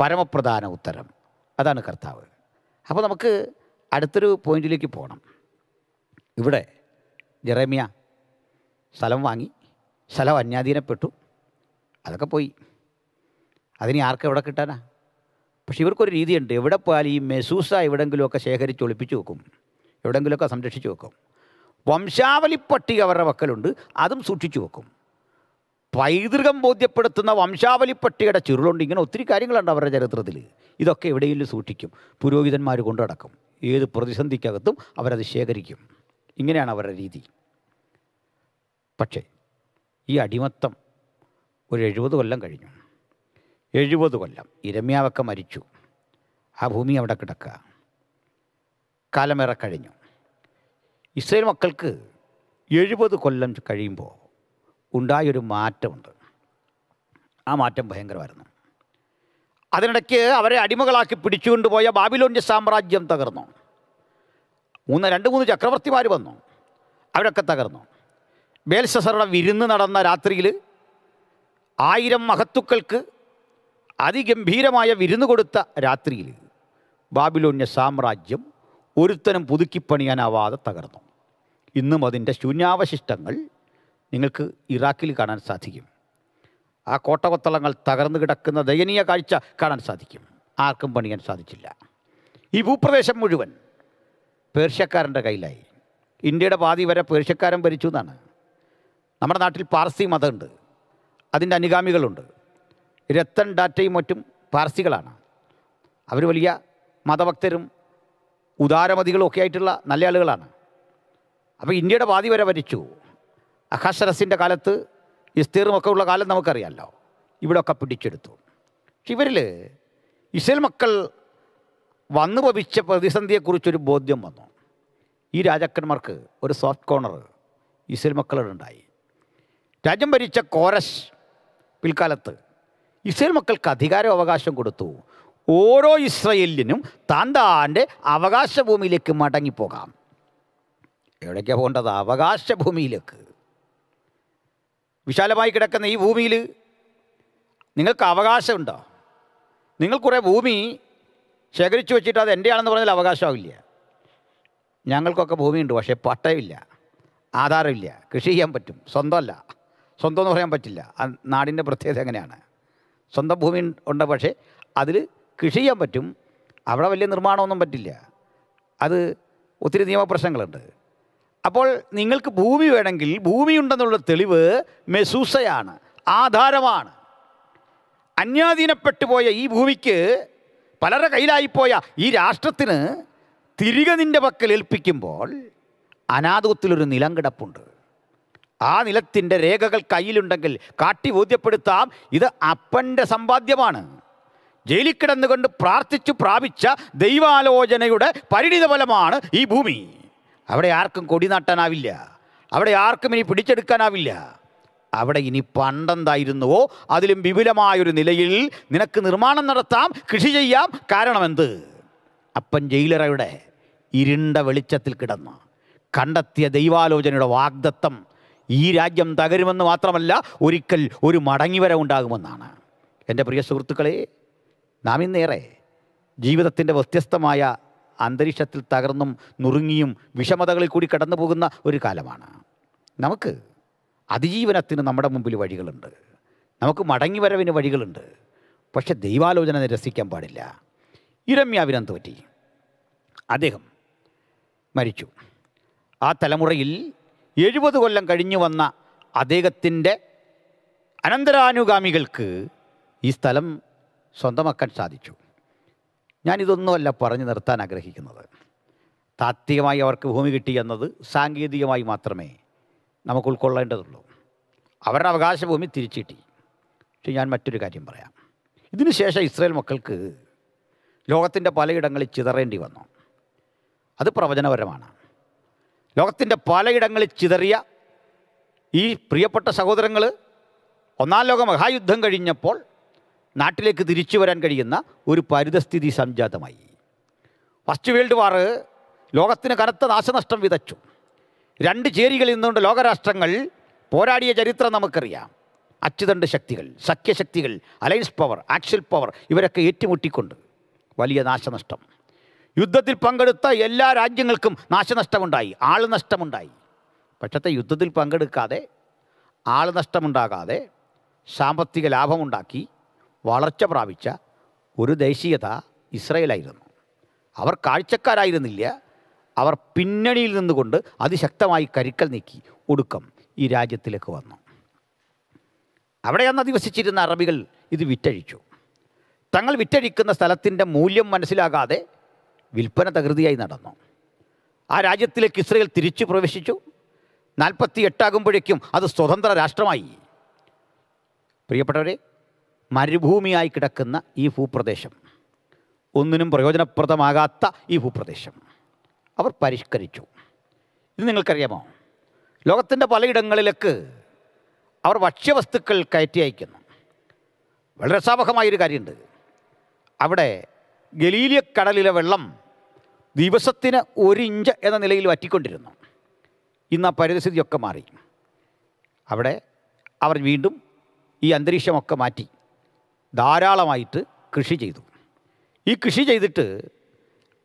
S1: പരമപ്രധാന ഉത്തരം. അതാണ് കർത്താവ്. അപ്പോൾ നമുക്ക് അടുത്തൊരു പോയിന്റിലേക്ക് പോകണം ഇവിടെ ജെറേമിയ സ്ഥലം വാങ്ങി സ്ഥലം അന്യാധീനപ്പെട്ടു. അതൊക്കെ പോയി. അതിന് ആർക്ക് എവിടെ കിട്ടാനാ? പക്ഷെ ഇവർക്കൊരു രീതിയുണ്ട്. എവിടെ പോയാലും ഈ മെസൂസ എവിടെങ്കിലുമൊക്കെ ശേഖരിച്ച് ഒളിപ്പിച്ചു വെക്കും. എവിടെങ്കിലുമൊക്കെ സംരക്ഷിച്ചു വെക്കും. വംശാവലി പട്ടിക അവരുടെ വക്കലുണ്ട്. അതും സൂക്ഷിച്ചു വെക്കും. പൈതൃകം ബോധ്യപ്പെടുത്തുന്ന വംശാവലി പട്ടികയുടെ ചുരുളുണ്ട്. ഇങ്ങനെ ഒത്തിരി കാര്യങ്ങളുണ്ട് അവരുടെ ചരിത്രത്തിൽ. ഇതൊക്കെ എവിടെയെങ്കിലും സൂക്ഷിക്കും. പുരോഹിതന്മാർ കൊണ്ടടക്കും ഏത് പ്രതിസന്ധിക്കകത്തും അവരത് ശേഖരിക്കും. ഇങ്ങനെയാണ് അവരുടെ രീതി. പക്ഷേ ഈ അടിമത്തം ഒരു എഴുപത് കൊല്ലം കഴിഞ്ഞു. എഴുപത് കൊല്ലം ഇരമ്യാവൊക്കെ മരിച്ചു. ആ ഭൂമി അവിടെ കിടക്കുക. കാലമേറെ കഴിഞ്ഞു. ഇസ്രയേൽ മക്കൾക്ക് എഴുപത് കൊല്ലം കഴിയുമ്പോൾ ഉണ്ടായൊരു മാറ്റമുണ്ട്. ആ മാറ്റം ഭയങ്കരമായിരുന്നു. അതിനിടയ്ക്ക് അവരെ അടിമകളാക്കി പിടിച്ചുകൊണ്ടുപോയ ബാബിലോന്യ സാമ്രാജ്യം തകർന്നു. മൂന്ന് രണ്ട് മൂന്ന് ചക്രവർത്തിമാർ വന്നു. അവരൊക്കെ തകർന്നു. ബേൽസസറുടെ വിരുന്ന് നടന്ന രാത്രിയിൽ ആയിരം മഹത്തുക്കൾക്ക് അതിഗംഭീരമായ വിരുന്ന് കൊടുത്ത രാത്രിയിൽ ബാബിലോന്യ സാമ്രാജ്യം ഒരുത്തനും പുതുക്കിപ്പണിയാനാവാതെ തകർന്നു. ഇന്നും അതിന്റെ ശൂന്യാവശിഷ്ടങ്ങൾ നിങ്ങൾക്ക് ഇറാഖിൽ കാണാൻ സാധിക്കും. ആ കോട്ടകൊത്തളങ്ങൾ തകർന്നു കിടക്കുന്ന ദയനീയ കാഴ്ച കാണാൻ സാധിക്കും. ആർക്കും പണിയാൻ സാധിച്ചില്ല. ഈ ഭൂപ്രദേശം മുഴുവൻ പേർഷ്യക്കാരന്റെ കയ്യിലായി. ഇന്ത്യയുടെ പാതി വരെ പേർഷ്യക്കാരൻ ഭരിച്ചു എന്നാണ്. നമ്മുടെ നാട്ടിൽ പാർസി മതമുണ്ട്. അതിന്റെ അനുഗാമികളുണ്ട്. രത്തൻ ഡാറ്റയും മറ്റും പാർസികളാണ്. അവർ വലിയ മതഭക്തരും ഉദാരമതികളും ഒക്കെ ആയിട്ടുള്ള നല്ല ആളുകളാണ്. അപ്പോൾ ഇന്ത്യയുടെ പാതി വരെ വരിച്ചു അഹസരസിന്റെ കാലത്ത് ഇസ്തീറുമൊക്കെ ഉള്ള കാലം നമുക്കറിയാമല്ലോ ഇവിടെയൊക്കെ പിടിച്ചെടുത്തു. പക്ഷെ ഇവരിൽ ഇസ്രയേൽ മക്കൾ വന്നു ഭവിച്ച പ്രതിസന്ധിയെക്കുറിച്ചൊരു ബോധ്യം വന്നു. ഈ രാജാക്കന്മാർക്ക് ഒരു സോഫ്റ്റ് കോർണർ ഇസ്രയേൽ മക്കളുണ്ടായി രാജ്യം ഭരിച്ച കോരസ് പിൽക്കാലത്ത് ഇസ്രയേൽ മക്കൾക്ക് അധികാരം അവകാശം കൊടുത്തു. ഓരോ ഇസ്രയേലിനും താൻ താന്റെ അവകാശ ഭൂമിയിലേക്ക് മടങ്ങിപ്പോകാം. എവിടേക്കാണ് പോകേണ്ടത്? അവകാശ ഭൂമിയിലേക്ക് വിശാലമായി കിടക്കുന്ന ഈ ഭൂമിയിൽ നിങ്ങൾക്ക് അവകാശമുണ്ടോ? നിങ്ങൾ കുറേ ഭൂമി ശേഖരിച്ചു വെച്ചിട്ട് അത് എന്റെയാണെന്ന് പറഞ്ഞാൽ അവകാശമാവില്ല. ഞങ്ങൾക്കൊക്കെ ഭൂമിയുണ്ട് പക്ഷേ പട്ടയമില്ല ആധാരമില്ല. കൃഷി ചെയ്യാൻ പറ്റും. സ്വന്തമല്ല. സ്വന്തം എന്ന് പറയാൻ പറ്റില്ല. നാടിന്റെ പ്രത്യേകത എങ്ങനെയാണ്? സ്വന്തം ഭൂമി ഉണ്ട് പക്ഷേ അതിൽ കൃഷി ചെയ്യാൻ പറ്റും. അവിടെ വലിയ നിർമ്മാണമൊന്നും പറ്റില്ല. അത് ഒത്തിരി നിയമപ്രശ്നങ്ങളുണ്ട്. അപ്പോൾ നിങ്ങൾക്ക് ഭൂമി വേണമെങ്കിൽ ഭൂമിയുണ്ടെന്നുള്ള തെളിവ് മെസൂസയാണ് ആധാരമാണ്. അന്യാധീനപ്പെട്ടു പോയ ഈ ഭൂമിക്ക് പലരുടെ കയ്യിലായിപ്പോയ ഈ രാഷ്ട്രത്തിന് തിരികെ നിന്റെ പക്കൽ ഏൽപ്പിക്കുമ്പോൾ അനാഥത്വത്തിലൊരു നിലം കിടപ്പുണ്ട്. ആ നിലത്തിന്റെ രേഖകൾ കയ്യിലുണ്ടെങ്കിൽ കാട്ടി ബോധ്യപ്പെടുത്താം. ഇത് അപ്പന്റെ സമ്പാദ്യമാണ്. ജയിലിൽ കിടന്നുകൊണ്ട് പ്രാർത്ഥിച്ചു പ്രാപിച്ച ദൈവാലോചനയുടെ പരിണിത ഫലമാണ് ഈ ഭൂമി. അവിടെ ആർക്കും കൊടി നാട്ടാനാവില്ല. അവിടെ ആർക്കും ഇനി പിടിച്ചെടുക്കാനാവില്ല. അവിടെ ഇനി പണ്ടെന്തായിരുന്നുവോ? അതിലും വിപുലമായൊരു നിലയിൽ നിനക്ക് നിർമ്മാണം നടത്താം കൃഷി ചെയ്യാം. കാരണമെന്ത് അപ്പൻ ജയിലറയുടെ ഇരുണ്ട വെളിച്ചത്തിൽ കിടന്ന്. കണ്ടെത്തിയ ദൈവാലോചനയുടെ വാഗ്ദത്തം ഈ രാജ്യം തകരുമെന്ന് മാത്രമല്ല ഒരിക്കൽ ഒരു മടങ്ങിവര ഉണ്ടാകുമെന്നാണ്. എന്റെ പ്രിയ സുഹൃത്തുക്കളെ നാം ഇന്നേറെ ജീവിതത്തിന്റെ വ്യത്യസ്തമായ അന്തരീക്ഷത്തിൽ തകർന്നും നുറുങ്ങിയും വിഷമതകളിൽ കൂടി കടന്നു പോകുന്ന ഒരു കാലമാണ്. നമുക്ക് അതിജീവനത്തിന് നമ്മുടെ മുമ്പിൽ വഴികളുണ്ട്. നമുക്ക് മടങ്ങിവരവിന് വഴികളുണ്ട്. പക്ഷെ ദൈവാലോചന നിരസിക്കാൻ പാടില്ല. ഇരമ്യാവിനം തോറ്റി അദ്ദേഹം മരിച്ചു. ആ തലമുറയിൽ എഴുപത് കൊല്ലം കഴിഞ്ഞു വന്ന അദ്ദേഹത്തിന്റെ അനന്തരാനുഗാമികൾക്ക് ഈ സ്ഥലം സ്വന്തമാക്കാൻ സാധിച്ചു. ഞാനിതൊന്നുമല്ല പറഞ്ഞു നിർത്താൻ ആഗ്രഹിക്കുന്നത്. താത്വികമായി അവർക്ക് ഭൂമി കിട്ടി എന്നത് സാങ്കേതികമായി മാത്രമേ നമുക്ക് ഉൾക്കൊള്ളേണ്ടതുള്ളൂ. അവരുടെ അവകാശ ഭൂമി തിരിച്ചു കിട്ടി പക്ഷെ ഞാൻ മറ്റൊരു കാര്യം പറയാം. ഇതിനുശേഷം ഇസ്രായേൽ മക്കൾക്ക് ലോകത്തിന്റെ പലയിടങ്ങളിൽ ചിതറേണ്ടി വന്നു. അത് പ്രവചനപരമാണ്. ലോകത്തിന്റെ പലയിടങ്ങളിൽ ചിതറിയ ഈ പ്രിയപ്പെട്ട സഹോദരങ്ങൾ ഒന്നാം ലോക മഹായുദ്ധം കഴിഞ്ഞപ്പോൾ നാട്ടിലേക്ക് തിരിച്ചു വരാൻ കഴിയുന്ന ഒരു പരിതസ്ഥിതി സംജാതമായി. ഫസ്റ്റ് വേൾഡ് വാർ ലോകത്തിന് കനത്ത നാശനഷ്ടം വിതച്ചു. രണ്ട് ചേരികളിൽ നിന്നുകൊണ്ട് ലോകരാഷ്ട്രങ്ങൾ പോരാടിയ ചരിത്രം നമുക്കറിയാം. അച്ചുതണ്ട് ശക്തികൾ സഖ്യശക്തികൾ അലയൻസ് പവർ ആക്ഷൻ പവർ ഇവരൊക്കെ ഏറ്റുമുട്ടിക്കൊണ്ട് വലിയ നാശനഷ്ടം. യുദ്ധത്തിൽ പങ്കെടുത്ത എല്ലാ രാജ്യങ്ങൾക്കും നാശനഷ്ടമുണ്ടായി ആൾ നഷ്ടമുണ്ടായി പക്ഷത്തെ യുദ്ധത്തിൽ പങ്കെടുക്കാതെ ആൾ നഷ്ടമുണ്ടാകാതെ സാമ്പത്തിക ലാഭമുണ്ടാക്കി വളർച്ച പ്രാപിച്ച ഒരു ദേശീയത ഇസ്രയേലായിരുന്നു. അവർ കാഴ്ചക്കാരായിരുന്നില്ല അവർ പിന്നണിയിൽ നിന്നുകൊണ്ട് അതിശക്തമായി കരുക്കൽ നീക്കി ഒടുക്കം ഈ രാജ്യത്തിലേക്ക് വന്നു. അവിടെ അന്ന് അധിവസിച്ചിരുന്ന അറബികൾ ഇത് വിറ്റഴിച്ചു. തങ്ങൾ വിറ്റഴിക്കുന്ന സ്ഥലത്തിന്റെ മൂല്യം മനസ്സിലാകാതെ വിൽപ്പന തകൃതിയായി നടന്നു. ആ രാജ്യത്തിലേക്ക് ഇസ്രയേൽ തിരിച്ചു പ്രവേശിച്ചു. നാൽപ്പത്തി എട്ടാകുമ്പോഴേക്കും അത് സ്വതന്ത്ര രാഷ്ട്രമായി. പ്രിയപ്പെട്ടവരെ മരുഭൂമിയായി കിടക്കുന്ന ഈ ഭൂപ്രദേശം ഒന്നിനും പ്രയോജനപ്രദമാകാത്ത ഈ ഭൂപ്രദേശം. അവർ പരിഷ്കരിച്ചു. ഇത് നിങ്ങൾക്കറിയാമോ? ലോകത്തിന്റെ പലയിടങ്ങളിലേക്ക് അവർ ഭക്ഷ്യവസ്തുക്കൾ കയറ്റി അയക്കുന്നു. വളരെ സാപകമായൊരു കാര്യമുണ്ട്. അവിടെ ഗലീലിയ കടലിലെ വെള്ളം ദിവസത്തിന് ഒരു ഇഞ്ച് എന്ന നിലയിൽ വറ്റിക്കൊണ്ടിരുന്നു. ഇന്ന് ആ പരിസ്ഥിതിയൊക്കെ മാറി. അവിടെ അവർ വീണ്ടും ഈ അന്തരീക്ഷമൊക്കെ മാറ്റി ധാരാളമായിട്ട് കൃഷി ചെയ്തു. ഈ കൃഷി ചെയ്തിട്ട്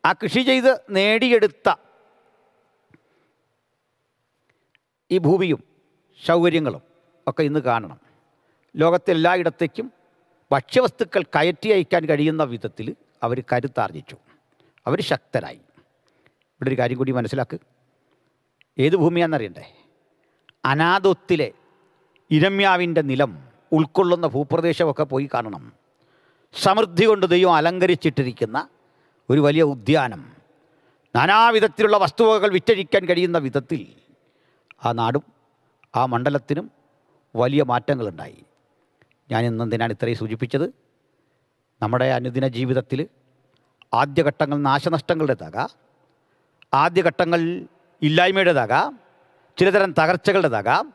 S1: ആ കൃഷി ചെയ്ത് നേടിയെടുത്ത ഈ ഭൂമിയും സൗകര്യങ്ങളും ഒക്കെ ഇന്ന് കാണണം. ലോകത്തെല്ലായിടത്തേക്കും ഭക്ഷ്യവസ്തുക്കൾ കയറ്റി അയക്കാൻ കഴിയുന്ന വിധത്തിൽ അവർ കരുത്താർജിച്ചു. അവർ ശക്തരായി. ഇവിടെ ഒരു കാര്യം കൂടി മനസ്സിലാക്കുക ഏത് ഭൂമിയാണെന്നറിയണ്ടേ? അനാഥത്വത്തിലെ ഇരമ്യാവിന്റെ നിലം ഉൾക്കൊള്ളുന്ന ഭൂപ്രദേശമൊക്കെ പോയി കാണണം. സമൃദ്ധി കൊണ്ട് ദൈവം അലങ്കരിച്ചിട്ടിരിക്കുന്ന ഒരു വലിയ ഉദ്യാനം. നാനാവിധത്തിലുള്ള വസ്തുവകകൾ വിറ്റഴിക്കാൻ കഴിയുന്ന വിധത്തിൽ ആ നാടും ആ മണ്ഡലത്തിനും വലിയ മാറ്റങ്ങളുണ്ടായി. ഞാൻ ഇന്നെന്തിനാണ് ഇത്രയും സൂചിപ്പിച്ചത്? നമ്മുടെ അനുദിന ജീവിതത്തിൽ ആദ്യഘട്ടങ്ങൾ നാശനഷ്ടങ്ങളുടേതാകാം. ആദ്യഘട്ടങ്ങൾ ഇല്ലായ്മയുടേതാകാം. ചിലതരം തകർച്ചകളുടേതാകാം.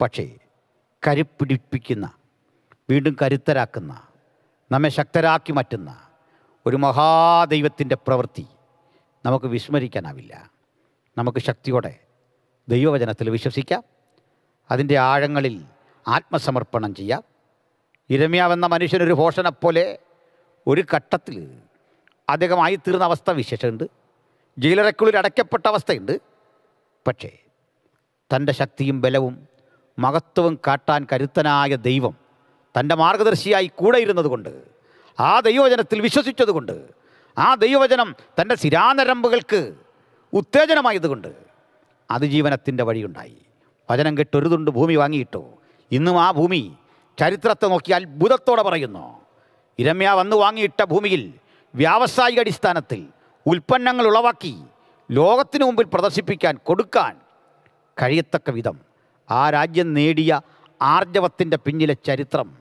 S1: പക്ഷേ കരുപ്പിടിപ്പിക്കുന്ന വീണ്ടും കരുത്തരാക്കുന്ന നമ്മെ ശക്തരാക്കി മാറ്റുന്ന ഒരു മഹാദൈവത്തിന്റെ പ്രവൃത്തി നമുക്ക് വിസ്മരിക്കാനാവില്ല. നമുക്ക് ശക്തിയോടെ ദൈവവചനത്തിൽ വിശ്വസിക്കാം. അതിന്റെ ആഴങ്ങളിൽ ആത്മസമർപ്പണം ചെയ്യാം. ഇരമ്യാവെന്ന മനുഷ്യനൊരു ഭോഷനെപ്പോലെ ഒരു ഘട്ടത്തിൽ അദ്ദേഹമായി തീർന്ന അവസ്ഥ വിശേഷമുണ്ട്. ജയിലറയ്ക്കുള്ളിൽ അടയ്ക്കപ്പെട്ട അവസ്ഥയുണ്ട്. പക്ഷേ തന്റെ ശക്തിയും ബലവും മഹത്വവും കാട്ടാൻ കരുത്തനായ ദൈവം തന്റെ മാർഗദർശിയായി കൂടെ ഇരുന്നതുകൊണ്ട് ആ ദൈവവചനത്തിൽ വിശ്വസിച്ചതുകൊണ്ട് ആ ദൈവവചനം തന്റെ ശിരാനരമ്പുകൾക്ക് ഉത്തേജനമായതുകൊണ്ട് അതിജീവനത്തിന്റെ വഴിയുണ്ടായി. വചനം കെട്ടൊരുതുണ്ട് ഭൂമി വാങ്ങിയിട്ടു? ഇന്നും ആ ഭൂമി ചരിത്രത്തെ നോക്കി അത്ഭുതത്തോടെ പറയുന്നു. ഇരമ്യ വന്ന് വാങ്ങിയിട്ട ഭൂമിയിൽ വ്യാവസായിക അടിസ്ഥാനത്തിൽ ഉൽപ്പന്നങ്ങൾ ഉളവാക്കി ലോകത്തിനു മുമ്പിൽ പ്രദർശിപ്പിക്കാൻ കൊടുക്കാൻ കഴിയത്തക്ക വിധം ആ രാജ്യം നേടിയ ആർജവത്തിന്റെ പിന്നിലെ ചരിത്രം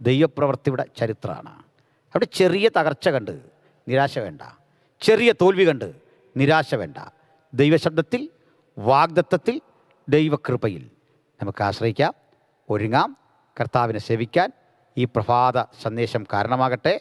S1: ദൈവപ്രവൃത്തിയുടെ ചരിത്രമാണ്. അവിടെ ചെറിയ തകർച്ച കണ്ട് നിരാശ വേണ്ട. ചെറിയ തോൽവി കണ്ട് നിരാശ വേണ്ട. ദൈവശബ്ദത്തിൽ വാഗ്ദത്തത്തിൽ ദൈവകൃപയിൽ നമുക്ക് ആശ്രയിക്കാം ഒരുങ്ങാം. കർത്താവിനെ സേവിക്കാൻ ഈ പ്രഭാത സന്ദേശം കാരണമാകട്ടെ.